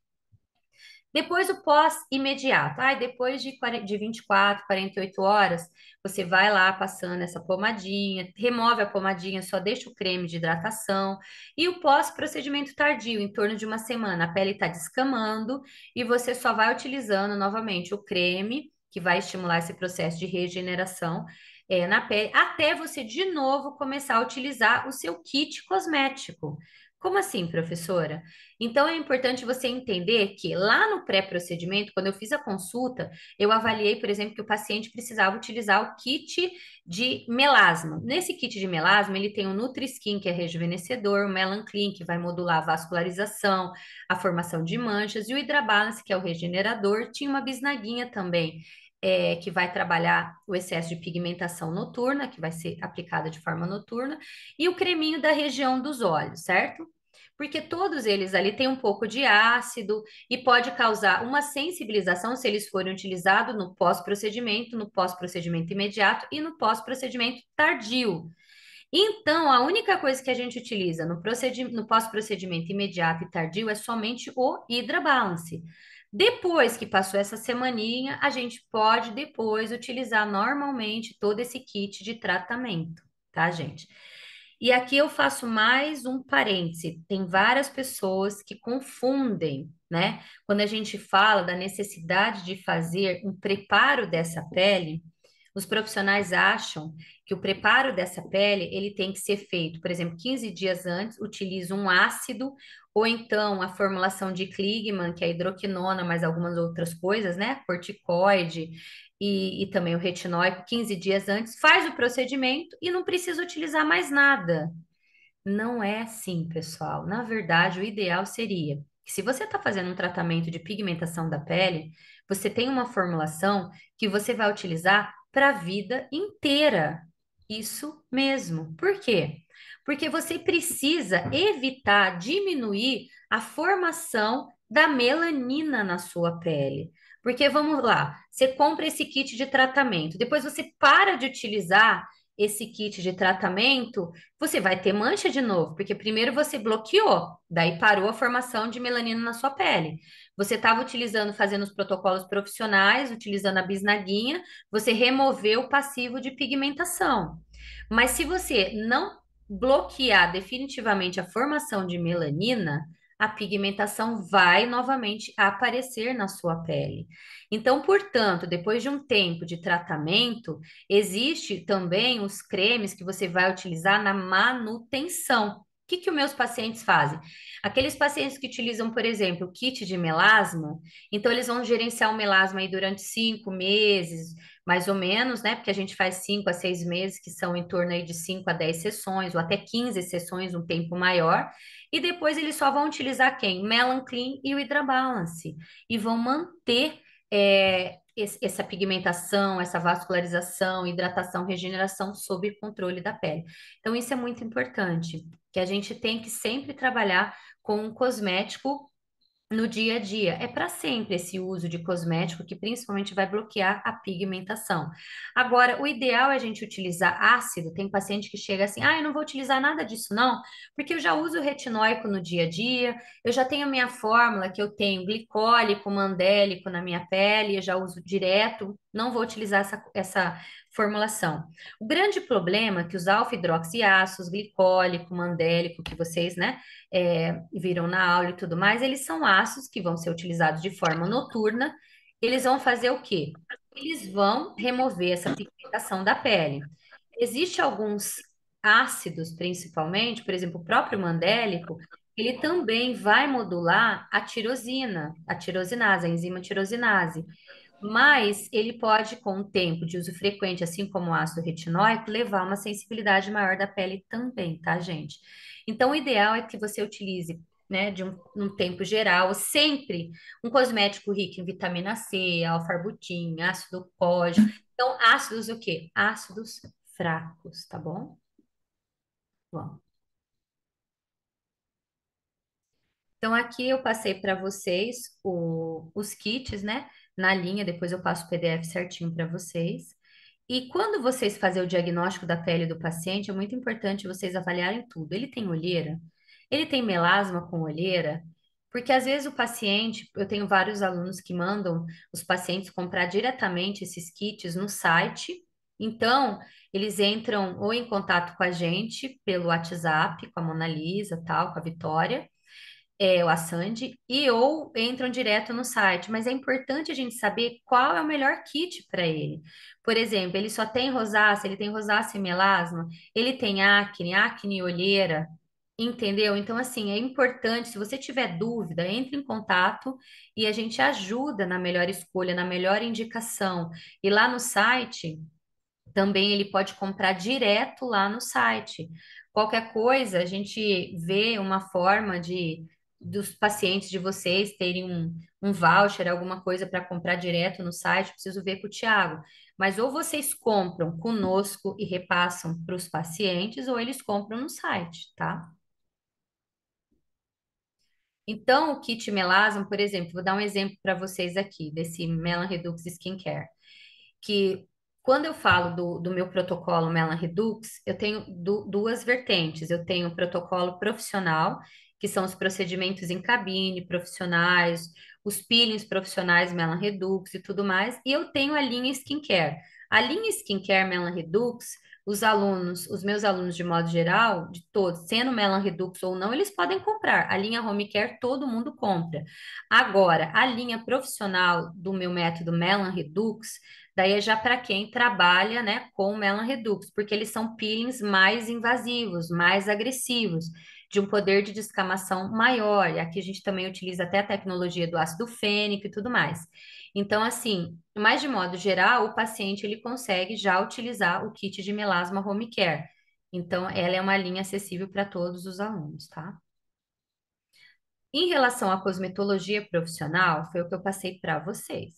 S1: Depois o pós-imediato. Ah, depois de, 40, de 24, 48 horas, você vai lá passando essa pomadinha, remove a pomadinha, só deixa o creme de hidratação. E o pós-procedimento tardio, em torno de uma semana, a pele está descamando e você só vai utilizando novamente o creme que vai estimular esse processo de regeneração é, na pele, até você de novo começar a utilizar o seu kit cosmético. Como assim, professora? Então é importante você entender que lá no pré-procedimento, quando eu fiz a consulta, eu avaliei, por exemplo, que o paciente precisava utilizar o kit de melasma. Nesse kit de melasma, ele tem o Nutri-Skin, que é rejuvenescedor, o Melanclean, que vai modular a vascularização, a formação de manchas, e o Hydrabalance, que é o regenerador, tinha uma bisnaguinha também, é, que vai trabalhar o excesso de pigmentação noturna, que vai ser aplicada de forma noturna, e o creminho da região dos olhos, certo? Porque todos eles ali têm um pouco de ácido e pode causar uma sensibilização se eles forem utilizados no pós-procedimento, no pós-procedimento imediato e no pós-procedimento tardio. Então, a única coisa que a gente utiliza no, no pós-procedimento imediato e tardio é somente o Hydra Balance. Depois que passou essa semaninha, a gente pode depois utilizar normalmente todo esse kit de tratamento, tá, gente? E aqui eu faço mais um parêntese. Tem várias pessoas que confundem, né? Quando a gente fala da necessidade de fazer um preparo dessa pele, os profissionais acham que o preparo dessa pele ele tem que ser feito, por exemplo, 15 dias antes, utiliza um ácido ou então a formulação de Kligman, que é hidroquinona, mais algumas outras coisas, né? Corticoide e, e também o retinóico, 15 dias antes, faz o procedimento e não precisa utilizar mais nada. Não é assim, pessoal. Na verdade, o ideal seria que se você está fazendo um tratamento de pigmentação da pele, você tem uma formulação que você vai utilizar para a vida inteira. Isso mesmo. Por quê? Porque você precisa evitar diminuir a formação da melanina na sua pele. Porque vamos lá, você compra esse kit de tratamento, depois você para de utilizar esse kit de tratamento, você vai ter mancha de novo, porque primeiro você bloqueou, daí parou a formação de melanina na sua pele. Você estava utilizando, fazendo os protocolos profissionais, utilizando a bisnaguinha, você removeu o passivo de pigmentação. Mas se você não bloquear definitivamente a formação de melanina, a pigmentação vai novamente aparecer na sua pele. Então, portanto, depois de um tempo de tratamento, existe também os cremes que você vai utilizar na manutenção. O que, que os meus pacientes fazem? Aqueles pacientes que utilizam, por exemplo, o kit de melasma, então eles vão gerenciar o melasma aí durante cinco meses, mais ou menos, né? Porque a gente faz cinco a seis meses, que são em torno aí de cinco a dez sessões, ou até 15 sessões, um tempo maior. E depois eles só vão utilizar quem? Melon Clean e o Hydra Balance. E vão manter é, essa pigmentação, essa vascularização, hidratação, regeneração sob controle da pele. Então, isso é muito importante, que a gente tem que sempre trabalhar com um cosmético no dia a dia. É para sempre esse uso de cosmético que principalmente vai bloquear a pigmentação. Agora, o ideal é a gente utilizar ácido. Tem paciente que chega assim: ah, eu não vou utilizar nada disso, não, porque eu já uso retinóico no dia a dia, eu já tenho minha fórmula que eu tenho glicólico, mandélico na minha pele, eu já uso direto, não vou utilizar essa, essa formulação. O grande problema é que os alfa-hidroxiácidos, glicólico, mandélico, que vocês, né, é, viram na aula e tudo mais, eles são ácidos que vão ser utilizados de forma noturna. Eles vão fazer o quê? Eles vão remover essa pigmentação da pele. Existem alguns ácidos, principalmente, por exemplo, o próprio mandélico, ele também vai modular a tirosina, a tirosinase, a enzima tirosinase mas ele pode, com o tempo de uso frequente, assim como o ácido retinóico, levar uma sensibilidade maior da pele também, tá, gente? Então, o ideal é que você utilize, né, de um, um tempo geral, sempre um cosmético rico em vitamina C, alfarbutin, ácido código. Então, ácidos o quê? Ácidos fracos, tá bom? Bom. Então, aqui eu passei para vocês o, os kits, né? Na linha, depois eu passo o PDF certinho para vocês. E quando vocês fazem o diagnóstico da pele do paciente, é muito importante vocês avaliarem tudo. Ele tem olheira? Ele tem melasma com olheira? Porque às vezes o paciente, eu tenho vários alunos que mandam os pacientes comprar diretamente esses kits no site. Então, eles entram ou em contato com a gente pelo WhatsApp, com a Mona Lisa, tal, com a Vitória, é, a Sandy, e ou entram direto no site, mas é importante a gente saber qual é o melhor kit para ele. Por exemplo, ele só tem rosácea, ele tem rosácea e melasma, ele tem acne, acne e olheira, entendeu? Então, assim, é importante, se você tiver dúvida, entre em contato e a gente ajuda na melhor escolha, na melhor indicação. E lá no site, também ele pode comprar direto lá no site. Qualquer coisa, a gente vê uma forma de dos pacientes de vocês terem um, um voucher, alguma coisa para comprar direto no site, preciso ver com o Tiago. Mas ou vocês compram conosco e repassam para os pacientes, ou eles compram no site, tá? Então, o kit melasma, por exemplo, vou dar um exemplo para vocês aqui, desse Melan Redux Skincare, que quando eu falo do, do meu protocolo Melan Redux, eu tenho du duas vertentes. Eu tenho o protocolo profissional, que são os procedimentos em cabine profissionais, os peelings profissionais Melan Redux e tudo mais, e eu tenho a linha Skincare. A linha Skincare Melan Redux, os alunos, os meus alunos de modo geral, de todos, sendo Melan Redux ou não, eles podem comprar. A linha Home Care todo mundo compra. Agora, a linha profissional do meu método Melan Redux, daí é já para quem trabalha, né, com Melan Redux, porque eles são peelings mais invasivos, mais agressivos de um poder de descamação maior. E aqui a gente também utiliza até a tecnologia do ácido fênico e tudo mais. Então, assim, mas de modo geral, o paciente ele consegue já utilizar o kit de melasma home care. Então, ela é uma linha acessível para todos os alunos, tá? Em relação à cosmetologia profissional, foi o que eu passei para vocês.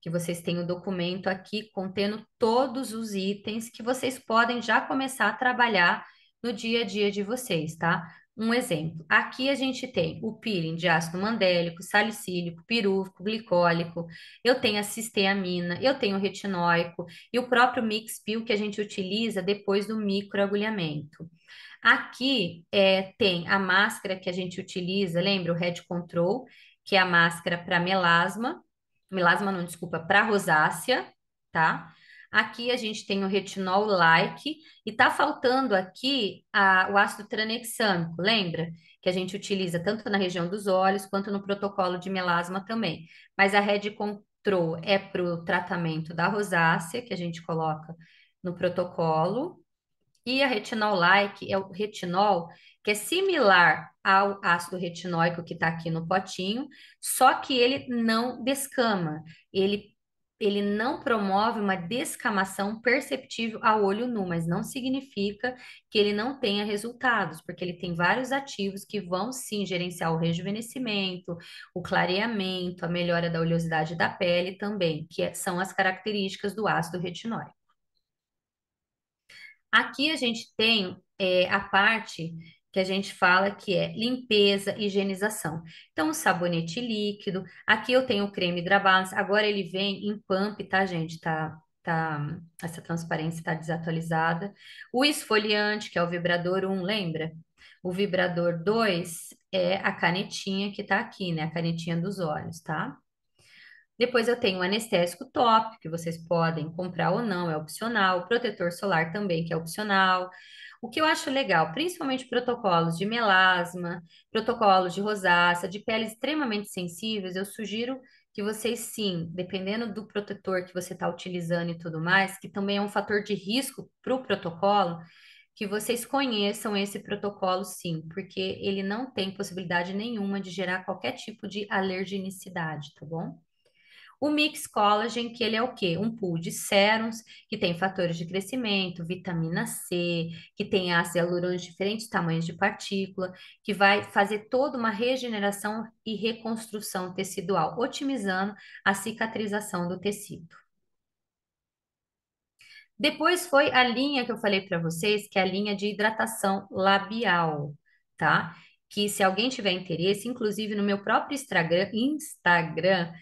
S1: Que vocês têm o documento aqui contendo todos os itens que vocês podem já começar a trabalhar no dia a dia de vocês, tá? Um exemplo, aqui a gente tem o peeling de ácido mandélico, salicílico, pirúvico, glicólico, eu tenho a cisteamina, eu tenho o retinóico e o próprio mix peel que a gente utiliza depois do microagulhamento. Aqui é, tem a máscara que a gente utiliza, lembra o Head Control, que é a máscara para melasma, melasma não, desculpa, para rosácea, tá? Aqui a gente tem o retinol like e tá faltando aqui a, o ácido tranexâmico, lembra? Que a gente utiliza tanto na região dos olhos quanto no protocolo de melasma também. Mas a Red Control é para o tratamento da rosácea, que a gente coloca no protocolo. E a retinol like é o retinol que é similar ao ácido retinóico que está aqui no potinho, só que ele não descama, ele ele não promove uma descamação perceptível a olho nu, mas não significa que ele não tenha resultados, porque ele tem vários ativos que vão sim gerenciar o rejuvenescimento, o clareamento, a melhora da oleosidade da pele também, que é, são as características do ácido retinóico. Aqui a gente tem é, a parte que a gente fala que é limpeza, higienização. Então, o sabonete líquido, aqui eu tenho o creme Balance, agora ele vem em pump, tá, gente? Tá, tá, essa transparência está desatualizada. O esfoliante, que é o vibrador 1, lembra? O vibrador 2 é a canetinha que tá aqui, né? A canetinha dos olhos, tá? Depois eu tenho o anestésico top, que vocês podem comprar ou não, é opcional. O protetor solar também, que é opcional. O que eu acho legal, principalmente protocolos de melasma, protocolos de rosácea, de peles extremamente sensíveis, eu sugiro que vocês sim, dependendo do protetor que você está utilizando e tudo mais, que também é um fator de risco para o protocolo, que vocês conheçam esse protocolo sim, porque ele não tem possibilidade nenhuma de gerar qualquer tipo de alergenicidade, tá bom? O Mix Collagen, que ele é o quê? Um pool de sérums que tem fatores de crescimento, vitamina C, que tem ácido hialurônico de diferentes tamanhos de partícula, que vai fazer toda uma regeneração e reconstrução tecidual, otimizando a cicatrização do tecido. Depois foi a linha que eu falei para vocês, que é a linha de hidratação labial, tá? Que se alguém tiver interesse, inclusive no meu próprio Instagram, Instagram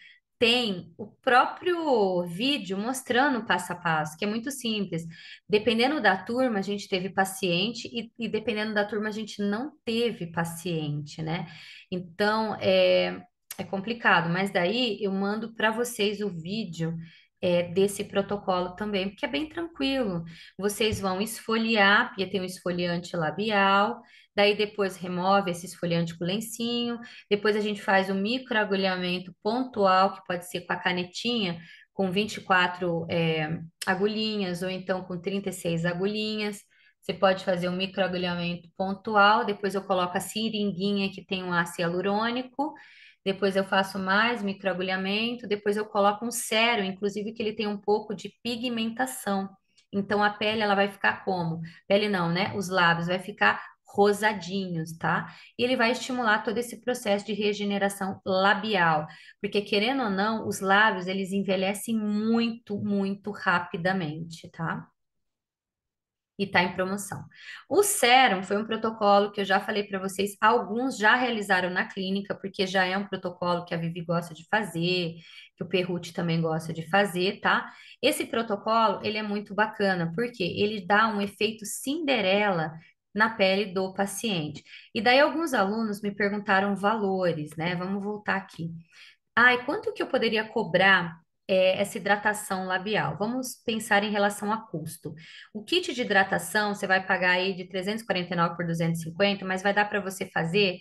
S1: tem o próprio vídeo mostrando passo a passo, que é muito simples. Dependendo da turma, a gente teve paciente e, e dependendo da turma, a gente não teve paciente, né? Então, é, é complicado, mas daí eu mando para vocês o vídeo é, desse protocolo também, porque é bem tranquilo. Vocês vão esfoliar, porque tem um esfoliante labial, daí depois remove esse esfoliante com lencinho, depois a gente faz o microagulhamento pontual, que pode ser com a canetinha, com 24 é, agulhinhas, ou então com 36 agulhinhas. Você pode fazer um microagulhamento pontual, depois eu coloco a seringuinha que tem um ácido hialurônico, depois eu faço mais microagulhamento, depois eu coloco um sérum, inclusive que ele tem um pouco de pigmentação. Então a pele ela vai ficar como? Pele não, né? Os lábios vai ficar rosadinhos, tá? E ele vai estimular todo esse processo de regeneração labial, porque querendo ou não, os lábios eles envelhecem muito, muito rapidamente, tá? e está em promoção. O Serum foi um protocolo que eu já falei para vocês, alguns já realizaram na clínica, porque já é um protocolo que a Vivi gosta de fazer, que o Perruti também gosta de fazer, tá? Esse protocolo, ele é muito bacana, porque ele dá um efeito Cinderela na pele do paciente. E daí alguns alunos me perguntaram valores, né? Vamos voltar aqui. Ai, quanto que eu poderia cobrar é, essa hidratação labial. Vamos pensar em relação a custo. O kit de hidratação você vai pagar aí de 349 por 250, mas vai dar para você fazer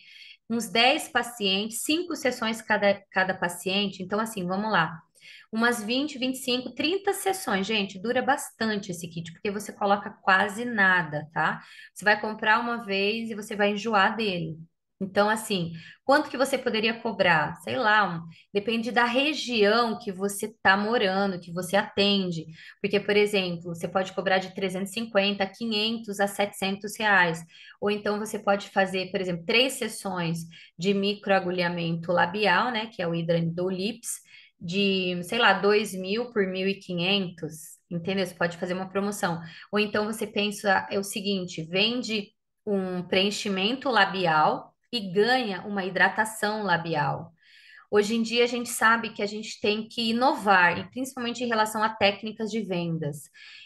S1: uns 10 pacientes, 5 sessões cada, cada paciente. Então, assim, vamos lá. Umas 20, 25, 30 sessões, gente, dura bastante esse kit, porque você coloca quase nada, tá? Você vai comprar uma vez e você vai enjoar dele. Então, assim, quanto que você poderia cobrar? Sei lá, um- depende da região que você está morando, que você atende. Porque, por exemplo, você pode cobrar de 350 a 500 a 700 reais. Ou então você pode fazer, por exemplo, três sessões de microagulhamento labial, né, que é o Hidranidol Lips, de, sei lá, 2 mil por 1.500, entendeu? Você pode fazer uma promoção. Ou então você pensa, é o seguinte, vende um preenchimento labial e ganha uma hidratação labial. Hoje em dia a gente sabe que a gente tem que inovar, e principalmente em relação a técnicas de vendas.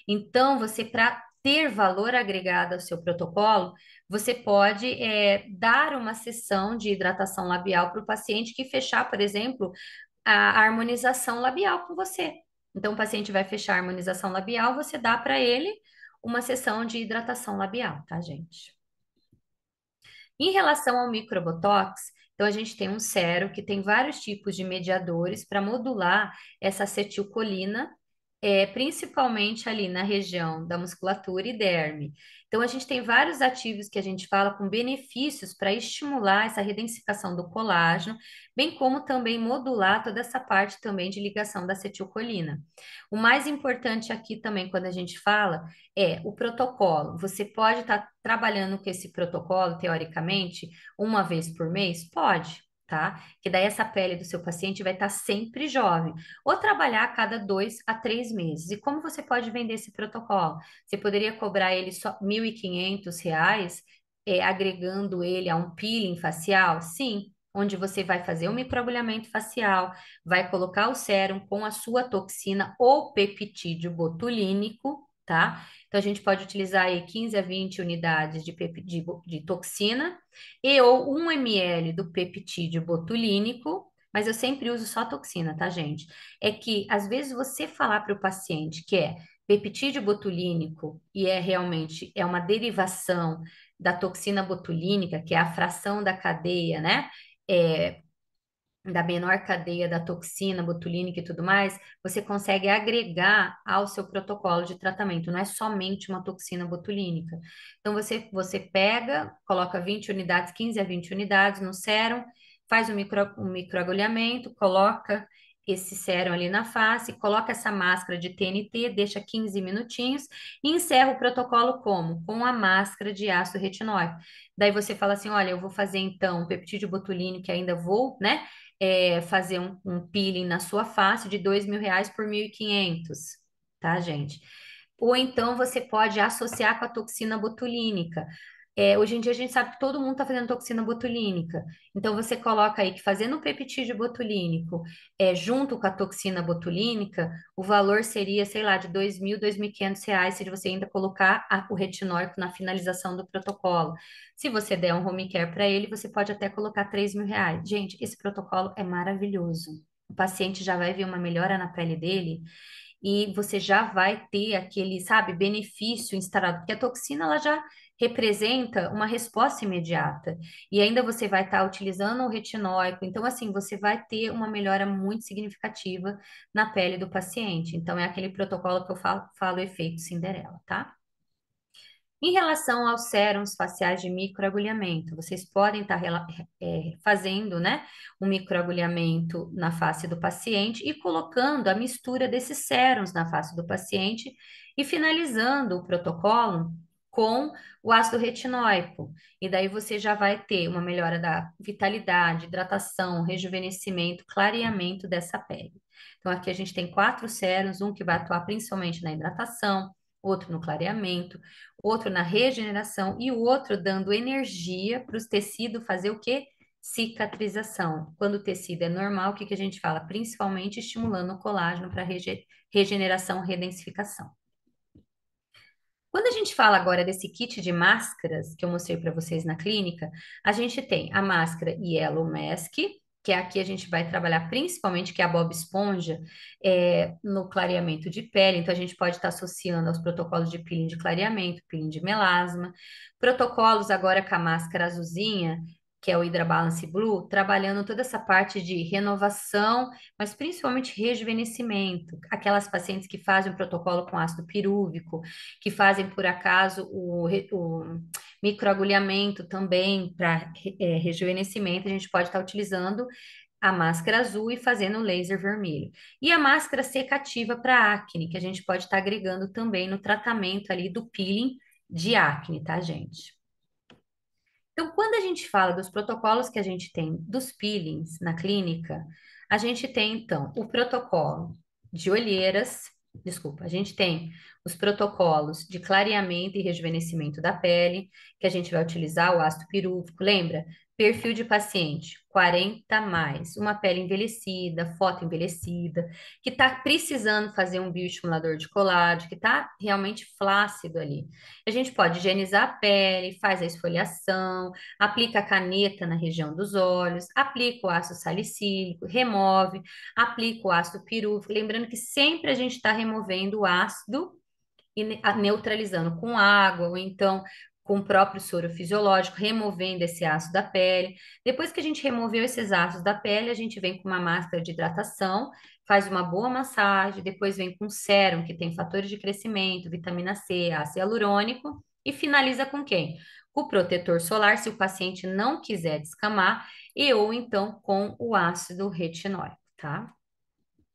S1: Então, você, para ter valor agregado ao seu protocolo, você pode é, dar uma sessão de hidratação labial para o paciente que fechar, por exemplo, a harmonização labial com você. Então, o paciente vai fechar a harmonização labial, você dá para ele uma sessão de hidratação labial, tá, gente? Em relação ao microbotox, então a gente tem um sérum que tem vários tipos de mediadores para modular essa acetilcolina é, principalmente ali na região da musculatura e derme. Então, a gente tem vários ativos que a gente fala com benefícios para estimular essa redensificação do colágeno, bem como também modular toda essa parte também de ligação da acetilcolina. O mais importante aqui também, quando a gente fala, é o protocolo. Você pode estar tá trabalhando com esse protocolo, teoricamente, uma vez por mês? Pode tá? Que daí essa pele do seu paciente vai estar sempre jovem. Ou trabalhar a cada dois a três meses. E como você pode vender esse protocolo? Você poderia cobrar ele só R$ 1.500 é, agregando ele a um peeling facial? Sim, onde você vai fazer o microagulhamento facial, vai colocar o sérum com a sua toxina ou peptídeo botulínico, tá? Então, a gente pode utilizar aí 15 a 20 unidades de, de, de toxina e ou 1 ml do peptídeo botulínico, mas eu sempre uso só toxina, tá, gente? É que, às vezes, você falar para o paciente que é peptídeo botulínico e é realmente é uma derivação da toxina botulínica, que é a fração da cadeia, né? É, da menor cadeia da toxina botulínica e tudo mais, você consegue agregar ao seu protocolo de tratamento, não é somente uma toxina botulínica. Então, você, você pega, coloca 20 unidades, 15 a 20 unidades no sérum, faz um, micro, um microagulhamento, coloca esse sérum ali na face, coloca essa máscara de TNT, deixa 15 minutinhos e encerra o protocolo como? Com a máscara de ácido retinóico. Daí você fala assim, olha, eu vou fazer então um peptídeo botulínico que ainda vou, né, é, fazer um, um peeling na sua face de dois mil reais por 1.500, tá, gente? Ou então você pode associar com a toxina botulínica. É, hoje em dia a gente sabe que todo mundo está fazendo toxina botulínica. Então você coloca aí que fazendo o peptídeo botulínico é, junto com a toxina botulínica, o valor seria, sei lá, de R$ 2.000, 2.500 reais se você ainda colocar a, o retinóico na finalização do protocolo. Se você der um home care para ele, você pode até colocar R$ mil reais. Gente, esse protocolo é maravilhoso. O paciente já vai ver uma melhora na pele dele e você já vai ter aquele, sabe, benefício instalado, porque a toxina ela já representa uma resposta imediata. E ainda você vai estar tá utilizando o retinóico, então assim, você vai ter uma melhora muito significativa na pele do paciente. Então é aquele protocolo que eu falo, falo efeito Cinderela, tá? Em relação aos sérums faciais de microagulhamento, vocês podem estar tá, é, fazendo, né, um microagulhamento na face do paciente e colocando a mistura desses sérums na face do paciente e finalizando o protocolo com o ácido retinóico. E daí você já vai ter uma melhora da vitalidade, hidratação, rejuvenescimento, clareamento dessa pele. Então, aqui a gente tem quatro sérums, um que vai atuar principalmente na hidratação, outro no clareamento, outro na regeneração e o outro dando energia para os tecidos fazer o quê? Cicatrização. Quando o tecido é normal, o que, que a gente fala? Principalmente estimulando o colágeno para rege regeneração, redensificação. Quando a gente fala agora desse kit de máscaras que eu mostrei para vocês na clínica, a gente tem a máscara Yellow Mask, que é aqui a gente vai trabalhar principalmente, que é a Bob Esponja, é, no clareamento de pele. Então, a gente pode estar associando aos protocolos de peeling de clareamento, peeling de melasma. Protocolos agora com a máscara azulzinha, que é o Hydra Balance Blue, trabalhando toda essa parte de renovação, mas principalmente rejuvenescimento. Aquelas pacientes que fazem o protocolo com ácido pirúvico, que fazem, por acaso, o, o microagulhamento também para é, rejuvenescimento, a gente pode estar utilizando a máscara azul e fazendo laser vermelho. E a máscara secativa para acne, que a gente pode estar agregando também no tratamento ali do peeling de acne, tá, gente? Então, quando a gente fala dos protocolos que a gente tem dos peelings na clínica, a gente tem, então, o protocolo de olheiras, desculpa, a gente tem os protocolos de clareamento e rejuvenescimento da pele, que a gente vai utilizar o ácido pirúvico, lembra? Perfil de paciente, 40 mais, uma pele envelhecida, foto envelhecida, que está precisando fazer um bioestimulador de colágeno, que está realmente flácido ali. A gente pode higienizar a pele, faz a esfoliação, aplica a caneta na região dos olhos, aplica o ácido salicílico, remove, aplica o ácido pirúvico, lembrando que sempre a gente está removendo o ácido e neutralizando com água, ou então com o próprio soro fisiológico, removendo esse ácido da pele. Depois que a gente removeu esses ácidos da pele, a gente vem com uma máscara de hidratação, faz uma boa massagem, depois vem com sérum, que tem fatores de crescimento, vitamina C, ácido hialurônico, e finaliza com quem? Com o protetor solar, se o paciente não quiser descamar, e ou então com o ácido retinóico, tá?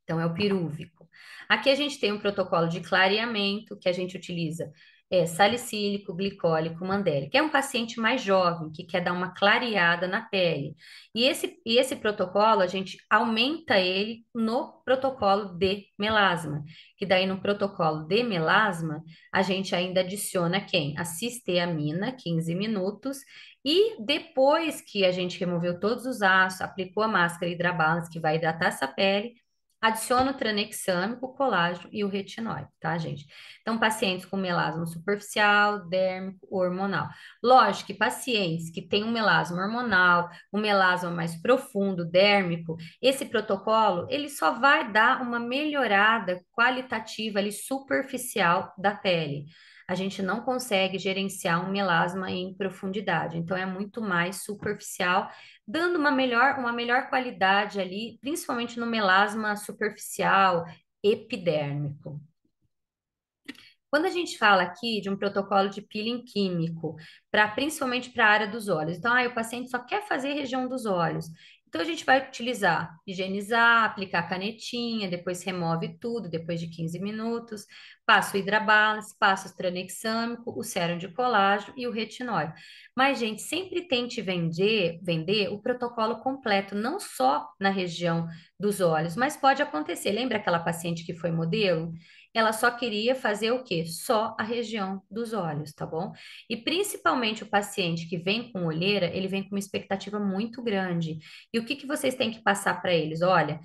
S1: Então, é o pirúvico. Aqui a gente tem um protocolo de clareamento, que a gente utiliza é salicílico, glicólico, mandélico. É um paciente mais jovem que quer dar uma clareada na pele. E esse, e esse protocolo, a gente aumenta ele no protocolo de melasma, que daí no protocolo de melasma, a gente ainda adiciona quem? A cisteamina, 15 minutos, e depois que a gente removeu todos os ácidos, aplicou a máscara Hydra Balance, que vai hidratar essa pele, Adiciona o tranexâmico, o colágeno e o retinóide, tá, gente? Então, pacientes com melasma superficial, dérmico, hormonal. Lógico que pacientes que têm um melasma hormonal, um melasma mais profundo, dérmico, esse protocolo, ele só vai dar uma melhorada qualitativa ali superficial da pele a gente não consegue gerenciar um melasma em profundidade, então é muito mais superficial, dando uma melhor, uma melhor qualidade ali, principalmente no melasma superficial, epidérmico. Quando a gente fala aqui de um protocolo de peeling químico, para principalmente para a área dos olhos, então, ah, o paciente só quer fazer região dos olhos. Então, a gente vai utilizar, higienizar, aplicar canetinha, depois remove tudo, depois de 15 minutos, passa o hidrabalance, passa o tranexâmico, o sérum de colágeno e o retinóide. Mas, gente, sempre tente vender, vender o protocolo completo, não só na região dos olhos, mas pode acontecer. Lembra aquela paciente que foi modelo? Ela só queria fazer o quê? Só a região dos olhos, tá bom? E principalmente o paciente que vem com olheira, ele vem com uma expectativa muito grande. E o que que vocês têm que passar para eles? Olha,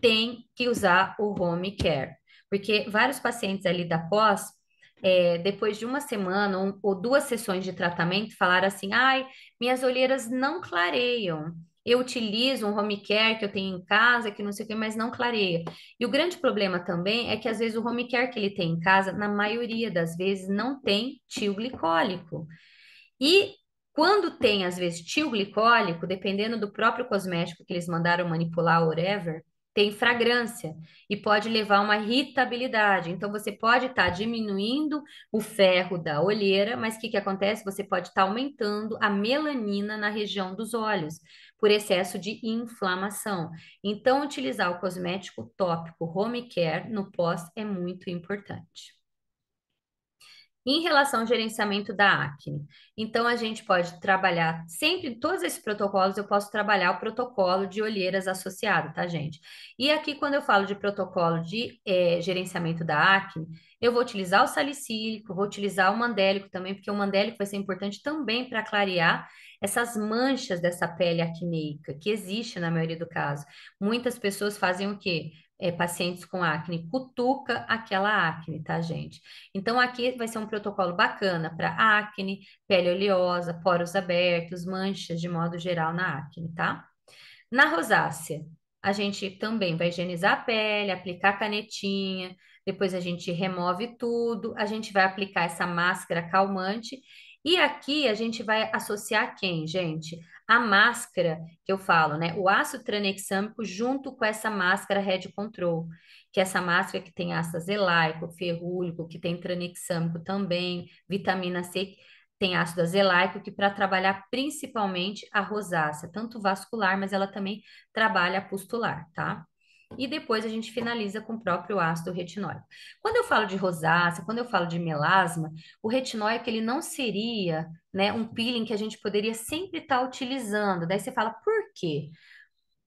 S1: tem que usar o home care, porque vários pacientes ali da pós é, depois de uma semana um, ou duas sessões de tratamento, falaram assim: ai, minhas olheiras não clareiam eu utilizo um home care que eu tenho em casa, que não sei o que, mas não clareia. E o grande problema também é que às vezes o home care que ele tem em casa, na maioria das vezes, não tem tio glicólico. E quando tem, às vezes, tio glicólico, dependendo do próprio cosmético que eles mandaram manipular, whatever, tem fragrância e pode levar a uma irritabilidade. Então, você pode estar tá diminuindo o ferro da olheira, mas o que, que acontece? Você pode estar tá aumentando a melanina na região dos olhos por excesso de inflamação. Então, utilizar o cosmético tópico Home Care no pós é muito importante. Em relação ao gerenciamento da acne, então a gente pode trabalhar sempre em todos esses protocolos, eu posso trabalhar o protocolo de olheiras associado, tá, gente? E aqui, quando eu falo de protocolo de é, gerenciamento da acne, eu vou utilizar o salicílico, vou utilizar o mandélico também, porque o mandélico vai ser importante também para clarear essas manchas dessa pele acneica, que existe na maioria do caso. Muitas pessoas fazem o quê? É, pacientes com acne, cutuca aquela acne, tá, gente? Então, aqui vai ser um protocolo bacana para acne, pele oleosa, poros abertos, manchas de modo geral na acne, tá? Na rosácea, a gente também vai higienizar a pele, aplicar canetinha, depois a gente remove tudo, a gente vai aplicar essa máscara calmante e aqui a gente vai associar quem, gente? A máscara que eu falo, né? O ácido tranexâmico junto com essa máscara Red Control, que é essa máscara que tem ácido azelaico, ferrúlico, que tem tranexâmico também, vitamina C, tem ácido azelaico, que para trabalhar principalmente a rosácea, tanto vascular, mas ela também trabalha a pustular, tá? E depois a gente finaliza com o próprio ácido retinóico. Quando eu falo de rosácea, quando eu falo de melasma, o retinóico ele não seria né, um peeling que a gente poderia sempre estar tá utilizando. Daí você fala, por quê?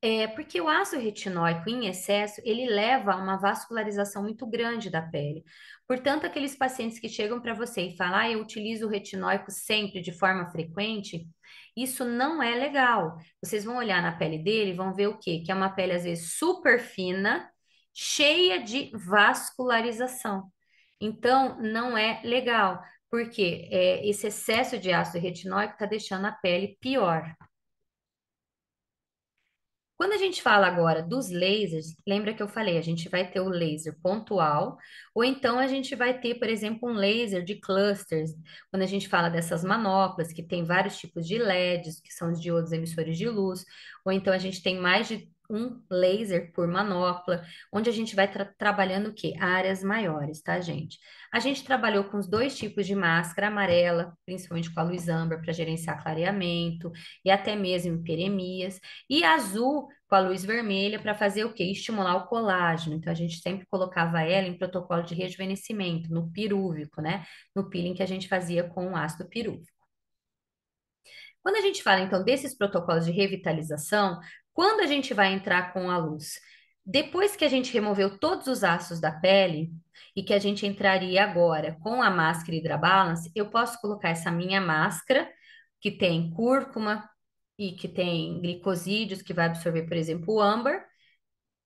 S1: É porque o ácido retinóico em excesso, ele leva a uma vascularização muito grande da pele. Portanto, aqueles pacientes que chegam para você e falam, ah, eu utilizo o retinóico sempre de forma frequente, isso não é legal. Vocês vão olhar na pele dele vão ver o quê? Que é uma pele, às vezes, super fina, cheia de vascularização. Então, não é legal, porque é, esse excesso de ácido retinóico está deixando a pele pior. Quando a gente fala agora dos lasers, lembra que eu falei, a gente vai ter o laser pontual, ou então a gente vai ter, por exemplo, um laser de clusters, quando a gente fala dessas manoplas, que tem vários tipos de LEDs, que são os diodos emissores de luz, ou então a gente tem mais de um laser por manopla, onde a gente vai tra- trabalhando o quê? Áreas maiores, tá, gente? A gente trabalhou com os dois tipos de máscara, amarela, principalmente com a luz âmbar para gerenciar clareamento e até mesmo hiperemias, e azul com a luz vermelha para fazer o quê? Estimular o colágeno. Então a gente sempre colocava ela em protocolo de rejuvenescimento, no pirúvico, né? No peeling que a gente fazia com o ácido pirúvico. Quando a gente fala, então, desses protocolos de revitalização, quando a gente vai entrar com a luz? Depois que a gente removeu todos os ácidos da pele e que a gente entraria agora com a máscara Hydra Balance, eu posso colocar essa minha máscara, que tem cúrcuma e que tem glicosídeos, que vai absorver, por exemplo, o âmbar,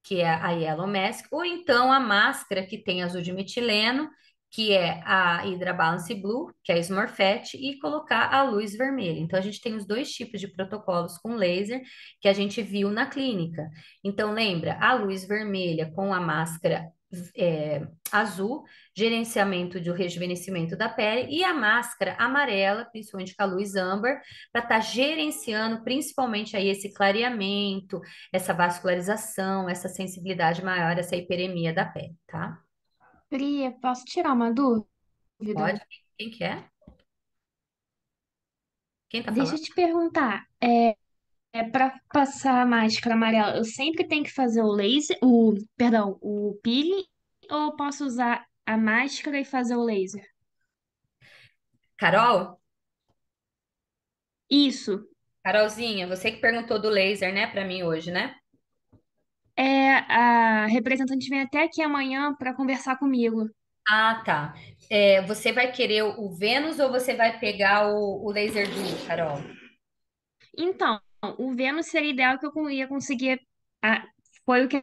S1: que é a Yellow Mask, ou então a máscara que tem azul de metileno, que é a Hydra Balance Blue, que é a Smurfette, e colocar a luz vermelha. Então, a gente tem os dois tipos de protocolos com laser que a gente viu na clínica. Então, lembra, a luz vermelha com a máscara é, azul, gerenciamento de rejuvenescimento da pele, e a máscara amarela, principalmente com a luz âmbar, para estar tá gerenciando principalmente aí esse clareamento, essa vascularização, essa sensibilidade maior, essa hiperemia da pele, tá?
S4: Pri, posso tirar uma dúvida?
S1: Pode? Quem que é? Quem tá
S4: Deixa eu
S1: falando?
S4: te perguntar, é, é para passar a máscara amarela, eu sempre tenho que fazer o laser, o, perdão, o peeling, ou eu posso usar a máscara e fazer o laser?
S1: Carol?
S4: Isso.
S1: Carolzinha, você que perguntou do laser, né, para mim hoje, né?
S4: É, a representante vem até aqui amanhã para conversar comigo.
S1: Ah, tá. É, você vai querer o Vênus ou você vai pegar o, o laser Duo, Carol?
S4: Então, o Vênus seria ideal que eu ia conseguir. ah, foi o que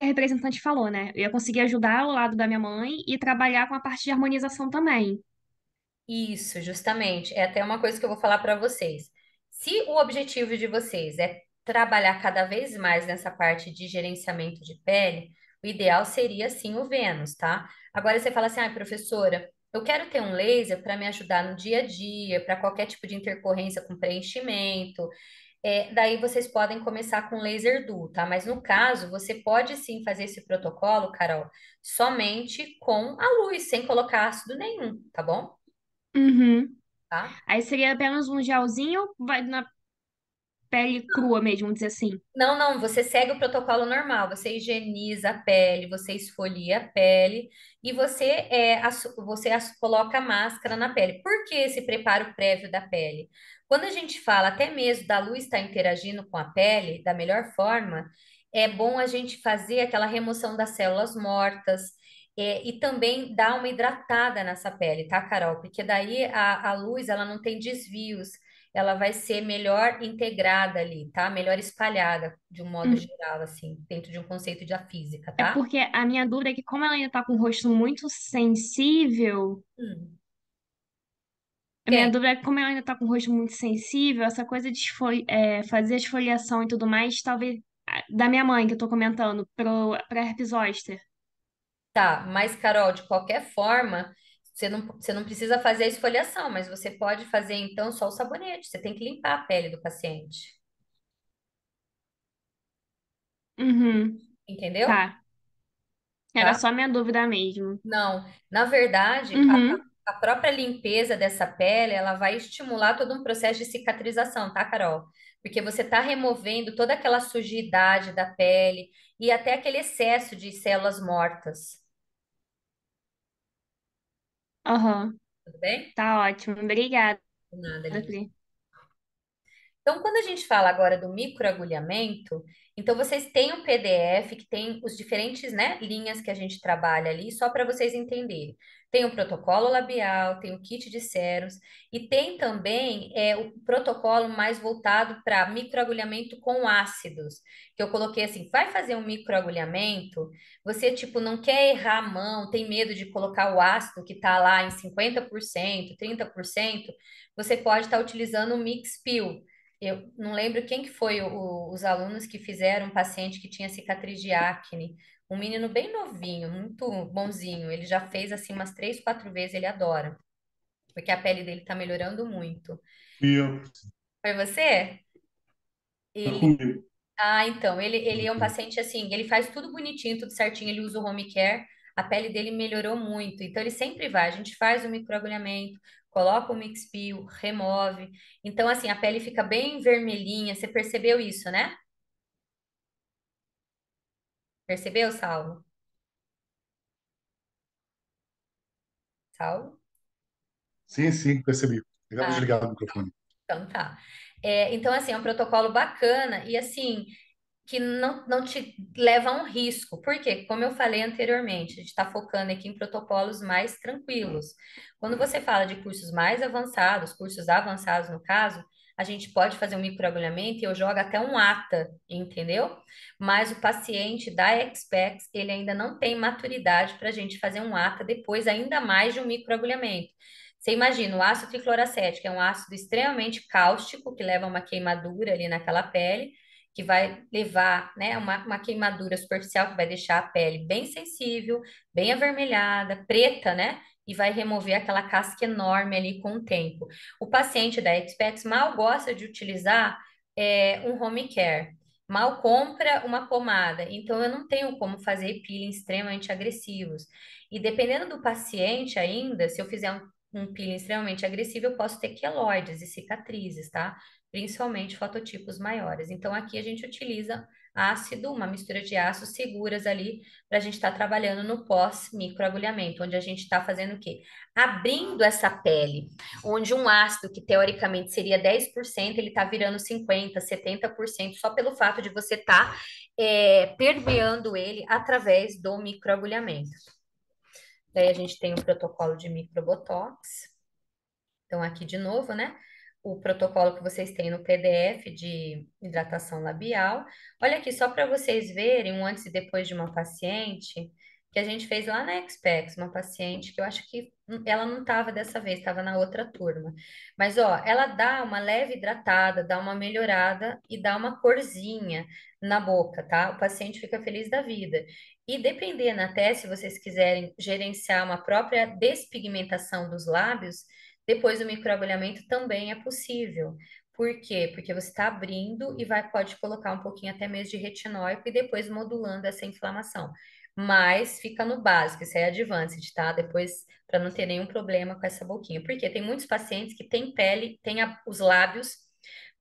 S4: a representante falou, né? Eu ia conseguir ajudar ao lado da minha mãe e trabalhar com a parte de harmonização também.
S1: Isso, justamente. É até uma coisa que eu vou falar para vocês. Se o objetivo de vocês é trabalhar cada vez mais nessa parte de gerenciamento de pele, o ideal seria sim o Vênus, tá? Agora você fala assim, ah, professora, eu quero ter um laser para me ajudar no dia a dia, para qualquer tipo de intercorrência com preenchimento. É, daí vocês podem começar com laser duo, tá? Mas no caso, você pode sim fazer esse protocolo, Carol, somente com a luz, sem colocar ácido nenhum, tá bom?
S4: Uhum.
S1: Tá?
S4: Aí seria apenas um gelzinho, vai na pele crua mesmo, vamos dizer assim.
S1: Não, não, você segue o protocolo normal, você higieniza a pele, você esfolia a pele e você, é, você coloca a máscara na pele. Por que esse preparo prévio da pele? Quando a gente fala até mesmo da luz estar interagindo com a pele da melhor forma, é bom a gente fazer aquela remoção das células mortas, é, e também dar uma hidratada nessa pele, tá, Carol? Porque daí a, a luz ela não tem desvios ela vai ser melhor integrada ali, tá? Melhor espalhada, de um modo
S4: Hum.
S1: geral, assim, dentro de um conceito da física,
S4: É
S1: tá?
S4: porque a minha dúvida é que, como ela ainda tá com o rosto muito sensível,
S1: Hum.
S4: a minha dúvida é que, como ela ainda tá com o rosto muito sensível, essa coisa de esfoli- é, fazer a esfoliação e tudo mais, talvez da minha mãe, que eu tô comentando, pro, pra herpes zoster.
S1: Tá, mas, Carol, de qualquer forma, você não, você não precisa fazer a esfoliação, mas você pode fazer, então, só o sabonete. Você tem que limpar a pele do paciente.
S4: Uhum,
S1: Entendeu?
S4: tá. Era
S1: Tá?
S4: só minha dúvida mesmo.
S1: Não, na verdade, a,
S4: Uhum,
S1: a própria limpeza dessa pele, ela vai estimular todo um processo de cicatrização, tá, Carol? Porque você está removendo toda aquela sujidade da pele e até aquele excesso de células mortas,
S4: aham,
S1: tudo bem?
S4: tá ótimo. Obrigada,
S1: Nada, Lívia.
S4: Pri.
S1: Então, quando a gente fala agora do microagulhamento, então vocês têm um PDF que tem os diferentes, né, linhas que a gente trabalha ali, só para vocês entenderem. Tem o protocolo labial, tem o kit de sérum e tem também é, o protocolo mais voltado para microagulhamento com ácidos, que eu coloquei assim, vai fazer um microagulhamento, você tipo não quer errar a mão, tem medo de colocar o ácido que está lá em 50%, 30%, você pode estar utilizando o Mix Peel. Eu não lembro quem que foi o- os alunos que fizeram um paciente que tinha cicatriz de acne. Um menino bem novinho, muito bonzinho. Ele já fez assim umas três, quatro vezes, ele adora. Porque a pele dele tá melhorando muito.
S5: Eu,
S1: Foi você? Ele. Ah, então, ele, ele é um paciente assim, ele faz tudo bonitinho, tudo certinho, ele usa o home care, a pele dele melhorou muito, então ele sempre vai, a gente faz o microagulhamento, coloca o Mixpeel, remove, então assim, a pele fica bem vermelhinha, você percebeu isso, né? Percebeu, Saulo? Saulo?
S5: Sim, sim, percebi. Eu vou
S1: Ah,
S5: desligar o microfone.
S1: então tá. É, então, assim, é um protocolo bacana e assim, que não, não te leva a um risco. Por quê? Como eu falei anteriormente, a gente está focando aqui em protocolos mais tranquilos. Quando você fala de cursos mais avançados, cursos avançados no caso, a gente pode fazer um microagulhamento e eu jogo até um ATA, entendeu? Mas o paciente da Expex, ele ainda não tem maturidade para a gente fazer um ATA depois, ainda mais de um microagulhamento. Você imagina, o ácido tricloracético é um ácido extremamente cáustico, que leva a uma queimadura ali naquela pele, que vai levar, né, uma, uma queimadura superficial que vai deixar a pele bem sensível, bem avermelhada, preta, né? E vai remover aquela casca enorme ali com o tempo. O paciente da Expex mal gosta de utilizar é, um home care, mal compra uma pomada, então eu não tenho como fazer peelings extremamente agressivos. E dependendo do paciente ainda, se eu fizer um um peeling extremamente agressivo, eu posso ter queloides e cicatrizes, tá? Principalmente fototipos maiores. Então, aqui a gente utiliza ácido, uma mistura de ácidos seguras ali, para a gente estar tá trabalhando no pós-microagulhamento, onde a gente está fazendo o quê? Abrindo essa pele, onde um ácido que teoricamente seria 10%, ele está virando 50%, 70%, só pelo fato de você estar tá, é, permeando ele através do microagulhamento. Daí a gente tem o protocolo de microbotox. Então, aqui de novo, né? O protocolo que vocês têm no PDF de hidratação labial. Olha aqui, só para vocês verem um antes e depois de uma paciente que a gente fez lá na Expex, uma paciente que eu acho que ela não estava dessa vez, estava na outra turma. Mas, ó, ela dá uma leve hidratada, dá uma melhorada e dá uma corzinha na boca, tá? O paciente fica feliz da vida. E dependendo até se vocês quiserem gerenciar uma própria despigmentação dos lábios, depois do microagulhamento também é possível. Por quê? Porque você está abrindo e vai pode colocar um pouquinho até mesmo de retinóico e depois modulando essa inflamação. Mas fica no básico, isso é advanced, tá? Depois, para não ter nenhum problema com essa boquinha. Porque tem muitos pacientes que têm pele, têm a, os lábios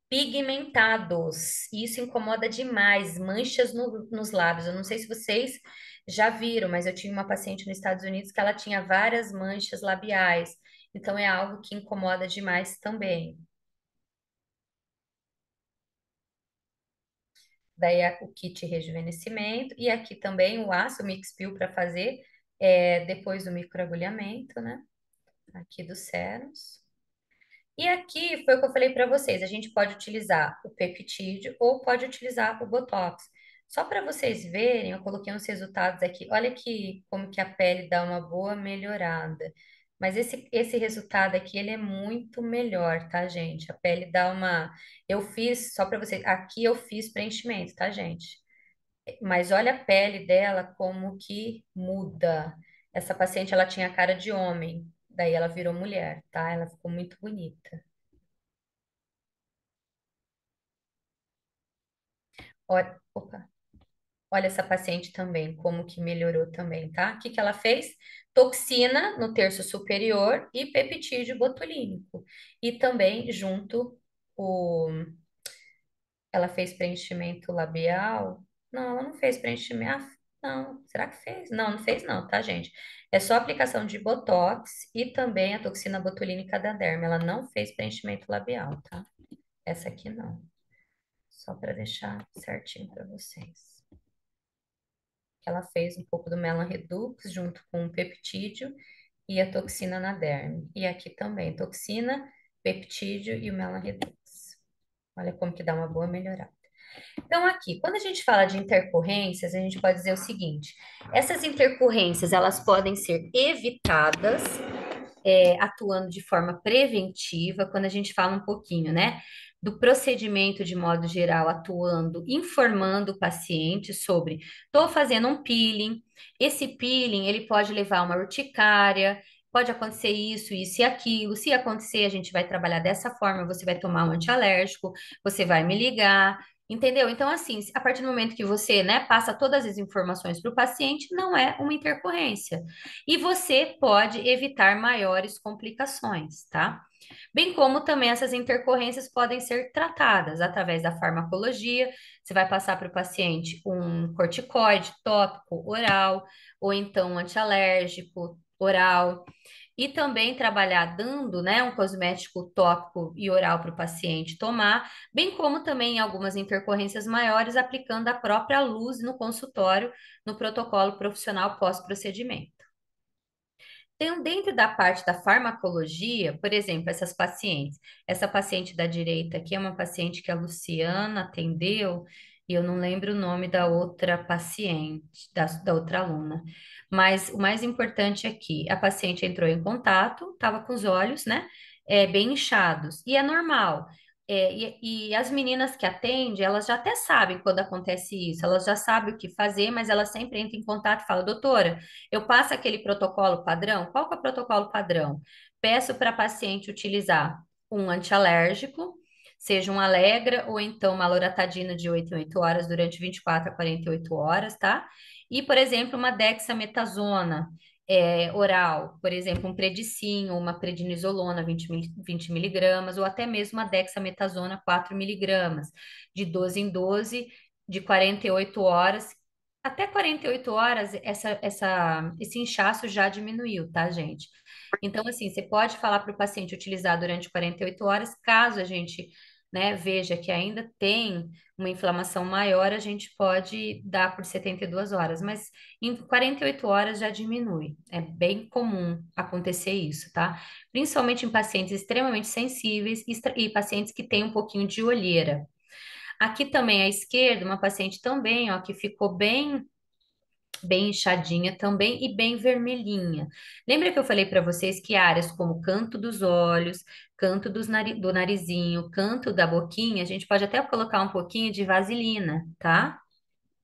S1: pigmentados. Isso incomoda demais, manchas no, nos lábios. Eu não sei se vocês já viram, mas eu tinha uma paciente nos Estados Unidos que ela tinha várias manchas labiais. Então é algo que incomoda demais também. Daí o kit rejuvenescimento e aqui também o aço Peel para fazer é, depois do microagulhamento, né? Aqui dos sérums. E aqui foi o que eu falei para vocês, a gente pode utilizar o peptídeo ou pode utilizar o botox. Só para vocês verem, eu coloquei uns resultados aqui. Olha aqui como que a pele dá uma boa melhorada. Mas esse, esse resultado aqui, ele é muito melhor, tá, gente? A pele dá uma... Eu fiz, só para vocês, aqui eu fiz preenchimento, tá, gente? Mas olha a pele dela como que muda. Essa paciente, ela tinha cara de homem. Daí ela virou mulher, tá? Ela ficou muito bonita. Olha, opa. Olha essa paciente também, como que melhorou também, tá? O que que ela fez? Toxina no terço superior e peptídeo botulínico. E também junto o ela fez preenchimento labial? Não, ela não fez preenchimento. Ah, não, será que fez? Não, não fez não, tá, gente? É só aplicação de Botox e também a toxina botulínica da derma. Ela não fez preenchimento labial, tá? Essa aqui não. Só para deixar certinho para vocês. Ela fez um pouco do Melan Redux junto com o peptídeo e a toxina na derme. E aqui também, toxina, peptídeo e o Melan Redux. Olha como que dá uma boa melhorada. Então, aqui, quando a gente fala de intercorrências, a gente pode dizer o seguinte: essas intercorrências elas podem ser evitadas é, atuando de forma preventiva, quando a gente fala um pouquinho, né, do procedimento de modo geral, atuando, informando o paciente sobre, estou fazendo um peeling, esse peeling ele pode levar uma urticária, pode acontecer isso, isso e aquilo. Se acontecer, a gente vai trabalhar dessa forma, você vai tomar um antialérgico, você vai me ligar. Entendeu? Então, assim, a partir do momento que você, né, passa todas as informações para o paciente, não é uma intercorrência. E você pode evitar maiores complicações, tá? Bem como também essas intercorrências podem ser tratadas através da farmacologia. Você vai passar para o paciente um corticoide tópico oral, ou então um antialérgico oral e também trabalhar dando, né, um cosmético tópico e oral para o paciente tomar, bem como também em algumas intercorrências maiores, aplicando a própria luz no consultório, no protocolo profissional pós-procedimento. Então, dentro da parte da farmacologia, por exemplo, essas pacientes, essa paciente da direita aqui é uma paciente que a Luciana atendeu, e eu não lembro o nome da outra paciente, da, da outra aluna. Mas o mais importante é a paciente entrou em contato, estava com os olhos, né, é, bem inchados, e é normal. É, e, e, as meninas que atendem, elas já até sabem quando acontece isso, elas já sabem o que fazer, mas elas sempre entram em contato e falam, doutora, eu passo aquele protocolo padrão? Qual é o protocolo padrão? Peço para a paciente utilizar um antialérgico, seja um Alegra ou então uma loratadina de 8 em 8 horas durante 24 a 48 horas, tá? E, por exemplo, uma dexametasona é, oral, por exemplo, um predicin ou uma prednisolona 20, 20 miligramas, ou até mesmo uma dexametasona 4 miligramas, de 12 em 12, de 48 horas. Até 48 horas, essa, essa, esse inchaço já diminuiu, tá, gente? Então, assim, você pode falar para o paciente utilizar durante 48 horas, caso a gente né, veja que ainda tem uma inflamação maior, a gente pode dar por 72 horas, mas em 48 horas já diminui. É bem comum acontecer isso, tá? Principalmente em pacientes extremamente sensíveis e, pacientes que têm um pouquinho de olheira. Aqui também à esquerda, uma paciente também, ó, que ficou bem bem inchadinha também e bem vermelhinha. Lembra que eu falei para vocês que áreas como canto dos olhos, canto dos do narizinho, canto da boquinha, a gente pode até colocar um pouquinho de vaselina, tá?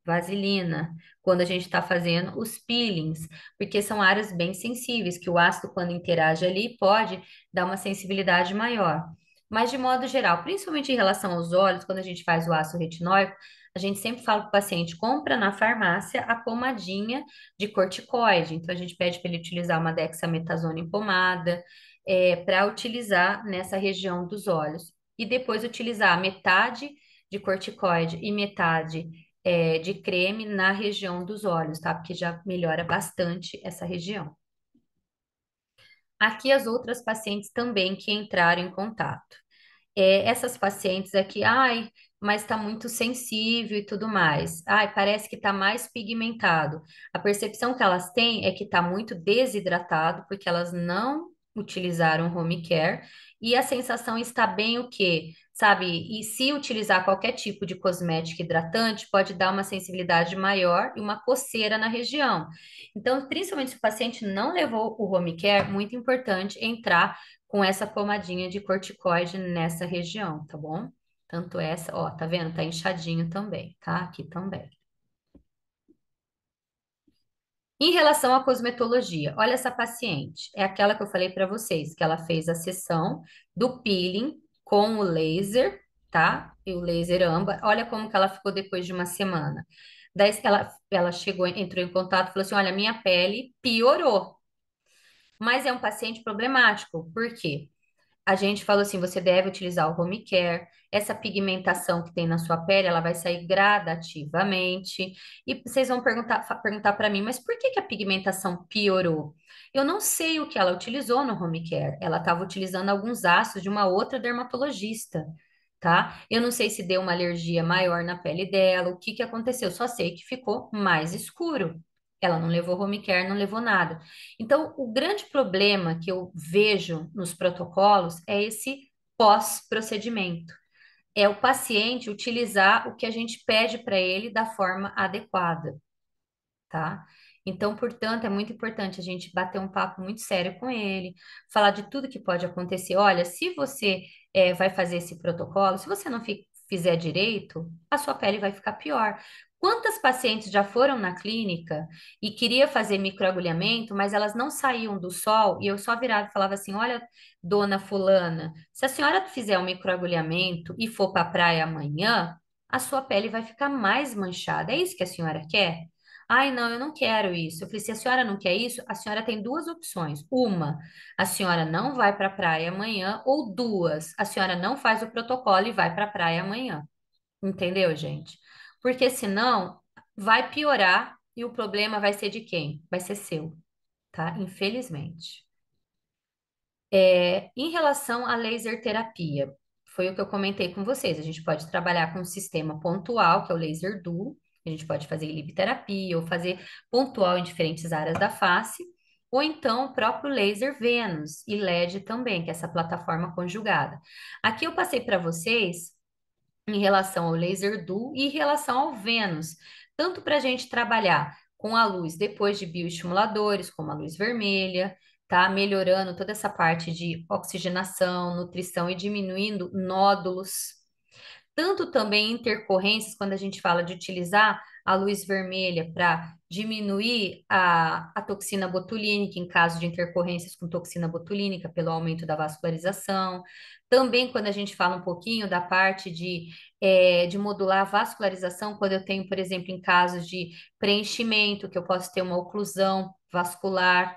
S1: Vaselina, quando a gente está fazendo os peelings, porque são áreas bem sensíveis, que o ácido, quando interage ali, pode dar uma sensibilidade maior. Mas, de modo geral, principalmente em relação aos olhos, quando a gente faz o ácido retinóico, a gente sempre fala para o paciente, compra na farmácia a pomadinha de corticoide. Então, a gente pede para ele utilizar uma dexametasona em pomada, é, para utilizar nessa região dos olhos. E depois utilizar metade de corticoide e metade é, de creme na região dos olhos, tá? Porque já melhora bastante essa região. Aqui as outras pacientes também que entraram em contato. É, essas pacientes aqui, ai, mas está muito sensível e tudo mais. Ai, parece que está mais pigmentado. A percepção que elas têm é que está muito desidratado, porque elas não utilizaram home care, e a sensação está bem o quê? Sabe? E se utilizar qualquer tipo de cosmético hidratante, pode dar uma sensibilidade maior e uma coceira na região. Então, principalmente se o paciente não levou o home care, muito importante entrar com essa pomadinha de corticoide nessa região, tá bom? Tanto essa, ó, tá vendo? Tá inchadinho também, tá? Aqui também. Em relação à cosmetologia, olha essa paciente, é aquela que eu falei para vocês, que ela fez a sessão do peeling com o laser, tá? E o laser âmbar. Olha como que ela ficou depois de uma semana. Daí ela, ela chegou, entrou em contato falou assim: olha, minha pele piorou. Mas é um paciente problemático. Por quê? A gente falou assim, você deve utilizar o home care. Essa pigmentação que tem na sua pele, ela vai sair gradativamente. E vocês vão perguntar perguntar para mim, mas por que que a pigmentação piorou? Eu não sei o que ela utilizou no home care. Ela estava utilizando alguns ácidos de uma outra dermatologista, tá? Eu não sei se deu uma alergia maior na pele dela, o que que aconteceu. Só sei que ficou mais escuro. Ela não levou home care, não levou nada. Então, o grande problema que eu vejo nos protocolos é esse pós-procedimento. É o paciente utilizar o que a gente pede para ele da forma adequada, tá? Então, portanto, é muito importante a gente bater um papo muito sério com ele, falar de tudo que pode acontecer. Olha, se você é, vai fazer esse protocolo, se você não fizer direito, a sua pele vai ficar pior. Quantas pacientes já foram na clínica e queria fazer microagulhamento, mas elas não saíam do sol e eu só virava e falava assim: Olha, dona Fulana, se a senhora fizer um microagulhamento e for para a praia amanhã, a sua pele vai ficar mais manchada. É isso que a senhora quer? Ai, não, eu não quero isso. Eu falei, se a senhora não quer isso, a senhora tem duas opções. Uma, a senhora não vai para a praia amanhã, ou duas, a senhora não faz o protocolo e vai para a praia amanhã. Entendeu, gente? Porque senão vai piorar e o problema vai ser de quem? Vai ser seu, tá? Infelizmente. É, em relação à laser terapia, foi o que eu comentei com vocês. A gente pode trabalhar com um sistema pontual, que é o laser duo. A gente pode fazer lipoterapia ou fazer pontual em diferentes áreas da face, ou então o próprio laser Venus e LED também, que é essa plataforma conjugada. Aqui eu passei para vocês em relação ao laser duo e em relação ao Vênus, tanto para a gente trabalhar com a luz depois de bioestimuladores, como a luz vermelha, tá? Melhorando toda essa parte de oxigenação, nutrição e diminuindo nódulos. Tanto também intercorrências, quando a gente fala de utilizar a luz vermelha para diminuir a, a toxina botulínica em caso de intercorrências com toxina botulínica pelo aumento da vascularização. Também quando a gente fala um pouquinho da parte de, é, de modular a vascularização, quando eu tenho, por exemplo, em casos de preenchimento, que eu posso ter uma oclusão vascular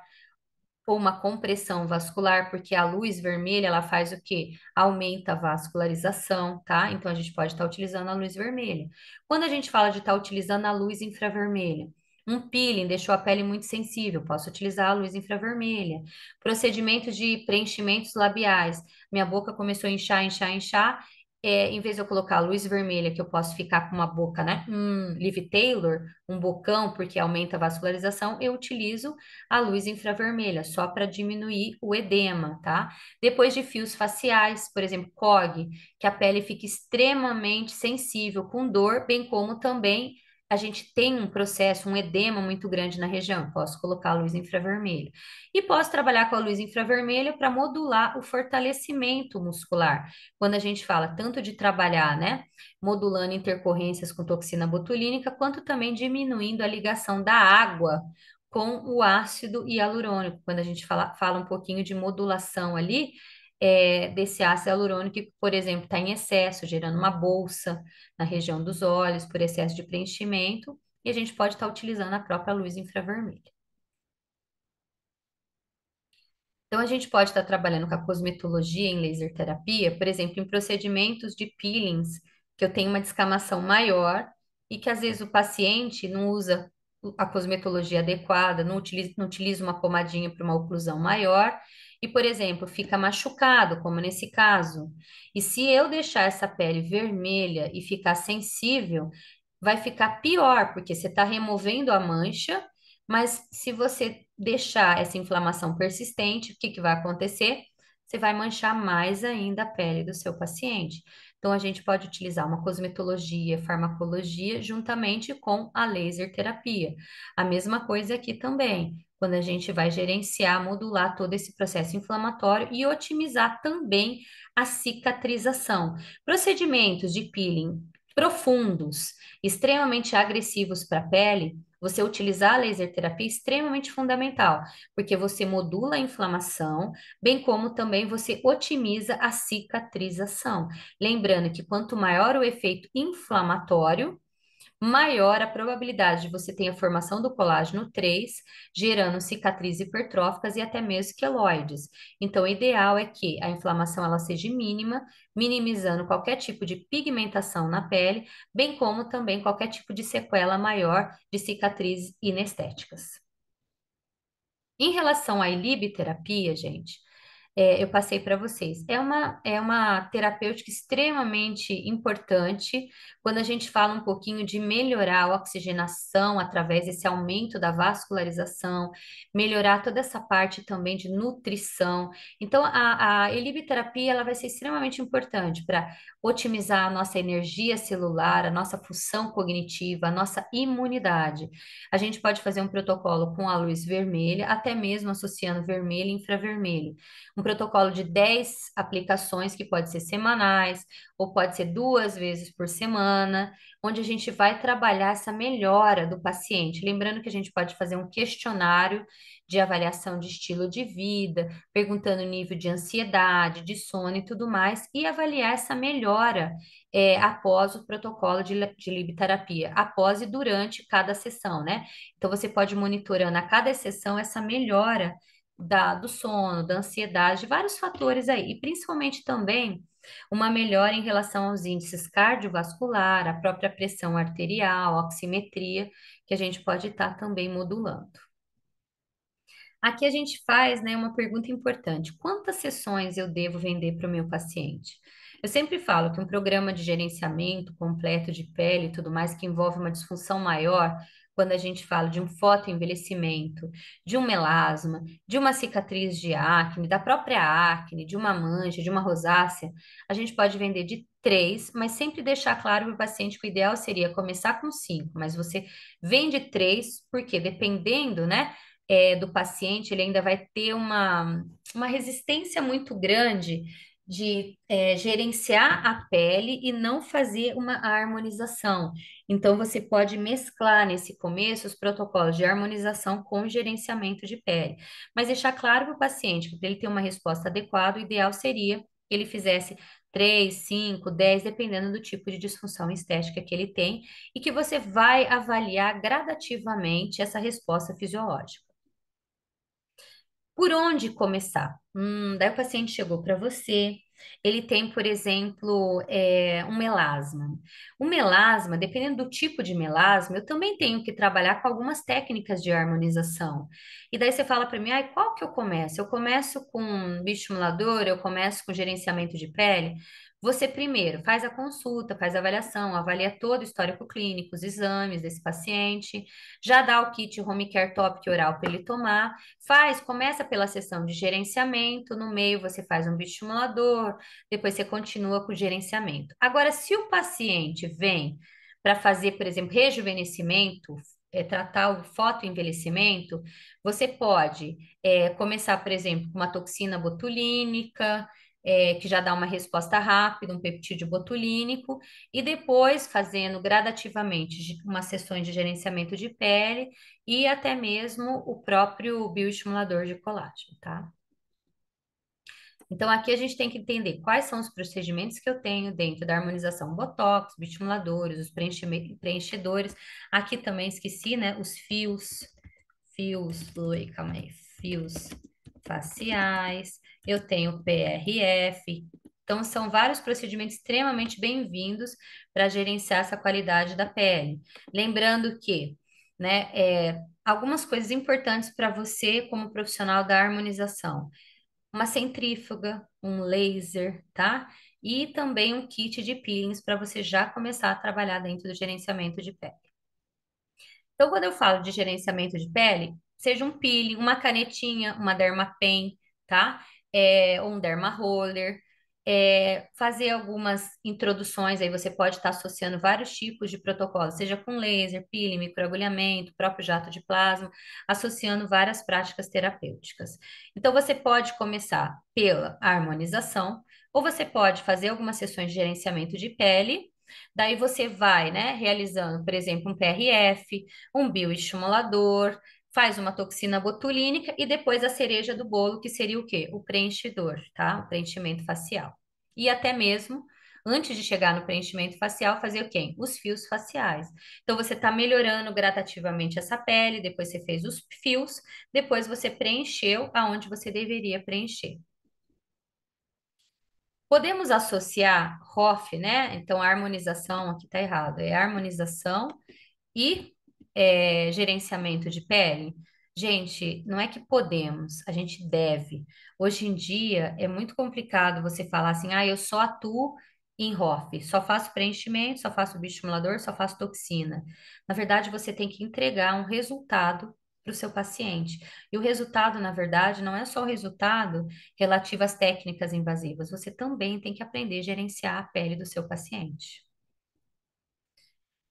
S1: ou uma compressão vascular, porque a luz vermelha ela faz o quê? Aumenta a vascularização, tá? Então a gente pode estar utilizando a luz vermelha. Quando a gente fala de estar utilizando a luz infravermelha, um peeling deixou a pele muito sensível, posso utilizar a luz infravermelha. Procedimento de preenchimentos labiais, minha boca começou a inchar, inchar, inchar, é, em vez de eu colocar a luz vermelha, que eu posso ficar com uma boca, né? Um Liv Taylor, um bocão, porque aumenta a vascularização, eu utilizo a luz infravermelha, só para diminuir o edema, tá? Depois de fios faciais, por exemplo, COG, que a pele fica extremamente sensível, com dor, bem como também a gente tem um processo, um edema muito grande na região, posso colocar a luz infravermelha. E posso trabalhar com a luz infravermelha para modular o fortalecimento muscular. Quando a gente fala tanto de trabalhar, né, modulando intercorrências com toxina botulínica, quanto também diminuindo a ligação da água com o ácido hialurônico. Quando a gente fala, fala um pouquinho de modulação ali, é, desse ácido hialurônico que, por exemplo, está em excesso, gerando uma bolsa na região dos olhos por excesso de preenchimento, e a gente pode estar tá utilizando a própria luz infravermelha. Então, a gente pode estar tá trabalhando com a cosmetologia em laser terapia, por exemplo, em procedimentos de peelings, que eu tenho uma descamação maior e que às vezes o paciente não usa a cosmetologia adequada, não utiliza, não utiliza uma pomadinha para uma oclusão maior, e, por exemplo, fica machucado, como nesse caso. E se eu deixar essa pele vermelha e ficar sensível, vai ficar pior, porque você está removendo a mancha, mas se você deixar essa inflamação persistente, o que, que vai acontecer? Você vai manchar mais ainda a pele do seu paciente. Então, a gente pode utilizar uma cosmetologia, farmacologia, juntamente com a laser terapia. A mesma coisa aqui também quando a gente vai gerenciar, modular todo esse processo inflamatório e otimizar também a cicatrização. Procedimentos de peeling profundos, extremamente agressivos para a pele, você utilizar a laser terapia é extremamente fundamental, porque você modula a inflamação, bem como também você otimiza a cicatrização. Lembrando que quanto maior o efeito inflamatório, maior a probabilidade de você ter a formação do colágeno 3, gerando cicatrizes hipertróficas e até mesmo queloides. Então, o ideal é que a inflamação ela seja mínima, minimizando qualquer tipo de pigmentação na pele, bem como também qualquer tipo de sequela maior de cicatrizes inestéticas. Em relação à ilibiterapia, gente, é, eu passei para vocês. É uma, é uma terapêutica extremamente importante quando a gente fala um pouquinho de melhorar a oxigenação através desse aumento da vascularização, melhorar toda essa parte também de nutrição. Então, a, a elibiterapia ela vai ser extremamente importante para otimizar a nossa energia celular, a nossa função cognitiva, a nossa imunidade. A gente pode fazer um protocolo com a luz vermelha, até mesmo associando vermelho e infravermelho um protocolo de 10 aplicações, que pode ser semanais, ou pode ser duas vezes por semana, onde a gente vai trabalhar essa melhora do paciente. Lembrando que a gente pode fazer um questionário de avaliação de estilo de vida, perguntando o nível de ansiedade, de sono e tudo mais, e avaliar essa melhora é, após o protocolo de, de libterapia, após e durante cada sessão, né? Então, você pode monitorando a cada sessão essa melhora da, do sono, da ansiedade, vários fatores aí, e principalmente também uma melhora em relação aos índices cardiovascular, a própria pressão arterial, oximetria, que a gente pode estar também modulando. Aqui a gente faz, né, uma pergunta importante: quantas sessões eu devo vender para o meu paciente? Eu sempre falo que um programa de gerenciamento completo de pele e tudo mais, que envolve uma disfunção maior, quando a gente fala de um fotoenvelhecimento, de um melasma, de uma cicatriz de acne, da própria acne, de uma mancha, de uma rosácea, a gente pode vender de três, mas sempre deixar claro para o paciente que o ideal seria começar com cinco, mas você vende três, porque dependendo, né? É, do paciente, ele ainda vai ter uma, uma resistência muito grande de é, gerenciar a pele e não fazer uma harmonização. Então, você pode mesclar nesse começo os protocolos de harmonização com gerenciamento de pele. Mas deixar claro para o paciente que para ele ter uma resposta adequada, o ideal seria que ele fizesse 3, 5, 10, dependendo do tipo de disfunção estética que ele tem, e que você vai avaliar gradativamente essa resposta fisiológica. Por onde começar? Hum, daí o paciente chegou para você, ele tem, por exemplo, é, um melasma. O melasma, dependendo do tipo de melasma, eu também tenho que trabalhar com algumas técnicas de harmonização. E daí você fala para mim, ah, qual que eu começo? Eu começo com bioestimulador, eu começo com gerenciamento de pele? Você primeiro faz a consulta, faz a avaliação, avalia todo o histórico clínico, os exames desse paciente, já dá o kit home care top oral para ele tomar, faz, começa pela sessão de gerenciamento, no meio você faz um bioestimulador, depois você continua com o gerenciamento. Agora, se o paciente vem para fazer, por exemplo, rejuvenescimento, é, tratar o fotoenvelhecimento, você pode é, começar, por exemplo, com uma toxina botulínica, é, que já dá uma resposta rápida, um peptídeo botulínico, e depois fazendo gradativamente umas sessões de gerenciamento de pele e até mesmo o próprio bioestimulador de colágeno, tá? Então, aqui a gente tem que entender quais são os procedimentos que eu tenho dentro da harmonização botox, bioestimuladores, os preenchedores. Aqui também esqueci, né? Os fios, fios, oi, calma aí, fios faciais eu tenho PRF. Então, são vários procedimentos extremamente bem-vindos para gerenciar essa qualidade da pele. Lembrando que, né, é, algumas coisas importantes para você como profissional da harmonização. Uma centrífuga, um laser, tá? E também um kit de peelings para você já começar a trabalhar dentro do gerenciamento de pele. Então, quando eu falo de gerenciamento de pele, seja um peeling, uma canetinha, uma dermapen, tá? É, um derma roller, é, fazer algumas introduções, aí você pode estar associando vários tipos de protocolos, seja com laser, peeling, microagulhamento, próprio jato de plasma, associando várias práticas terapêuticas. Então, você pode começar pela harmonização, ou você pode fazer algumas sessões de gerenciamento de pele, daí você vai, né, realizando, por exemplo, um PRF, um bioestimulador, faz uma toxina botulínica e depois a cereja do bolo, que seria o quê? O preenchedor, tá? O preenchimento facial. E até mesmo, antes de chegar no preenchimento facial, fazer o quê? Os fios faciais. Então, você está melhorando gradativamente essa pele, depois você fez os fios, depois você preencheu aonde você deveria preencher. Podemos associar ROF, né? Então, a harmonização, aqui está errado, é harmonização e é, gerenciamento de pele? Gente, não é que podemos, a gente deve. Hoje em dia é muito complicado você falar assim, ah, eu só atuo em ROF, só faço preenchimento, só faço bioestimulador, só faço toxina. Na verdade, você tem que entregar um resultado para o seu paciente. E o resultado, na verdade, não é só o resultado relativo às técnicas invasivas, você também tem que aprender a gerenciar a pele do seu paciente.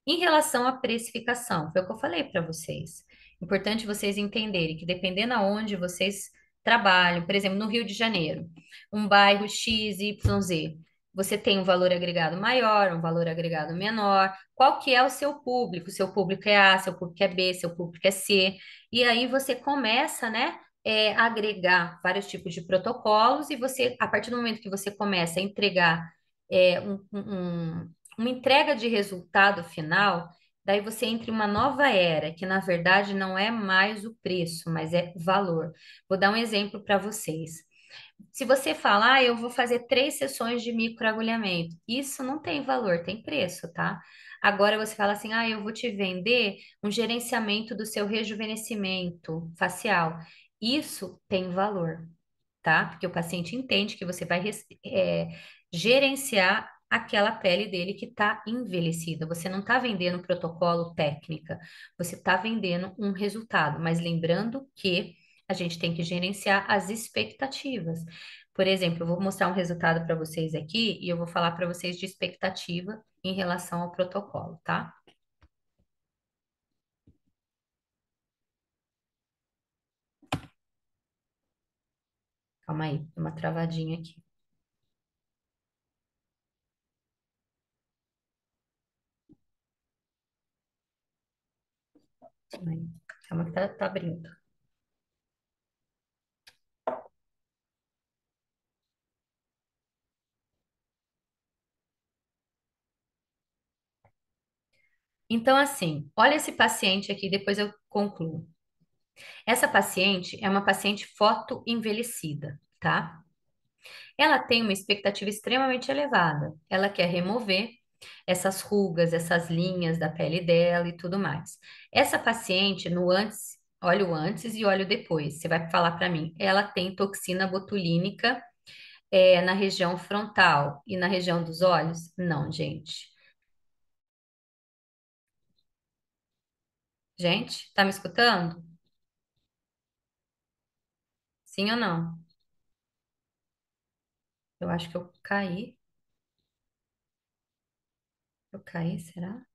S1: Em relação à precificação, foi o que eu falei para vocês. Importante vocês entenderem que dependendo aonde vocês trabalham, por exemplo, no Rio de Janeiro, um bairro X, Y, Z. Você tem um valor agregado maior, um valor agregado menor. Qual que é o seu público? Seu público é A, seu público é B, seu público é C. E aí você começa, né, é, agregar vários tipos de protocolos e você, a partir do momento que você começa a entregar é, um, um, uma entrega de resultado final, daí você entra em uma nova era, que na verdade não é mais o preço, mas é valor. Vou dar um exemplo para vocês. Se você falar, ah, eu vou fazer três sessões de microagulhamento, isso não tem valor, tem preço, tá? Agora você fala assim, ah, eu vou te vender um gerenciamento do seu rejuvenescimento facial. Isso tem valor, tá? Porque o paciente entende que você vai é, gerenciar aquela pele dele que está envelhecida. Você não está vendendo protocolo técnica, você está vendendo um resultado. Mas lembrando que a gente tem que gerenciar as expectativas. Por exemplo, eu vou mostrar um resultado para vocês aqui e eu vou falar para vocês de expectativa em relação ao protocolo, tá? Calma aí, uma travadinha aqui. Calma calma que tá, tá abrindo. Então, assim, olha esse paciente aqui, depois eu concluo. Essa paciente é uma paciente fotoenvelhecida, tá? Ela tem uma expectativa extremamente elevada. Ela quer remover essas rugas, essas linhas da pele dela e tudo mais. Essa paciente, no antes, olha o antes e olha o depois. Você vai falar para mim, ela tem toxina botulínica é, na região frontal e na região dos olhos? Não, gente. Gente, tá me escutando? Sim ou não? Eu acho que eu caí. Caí, será?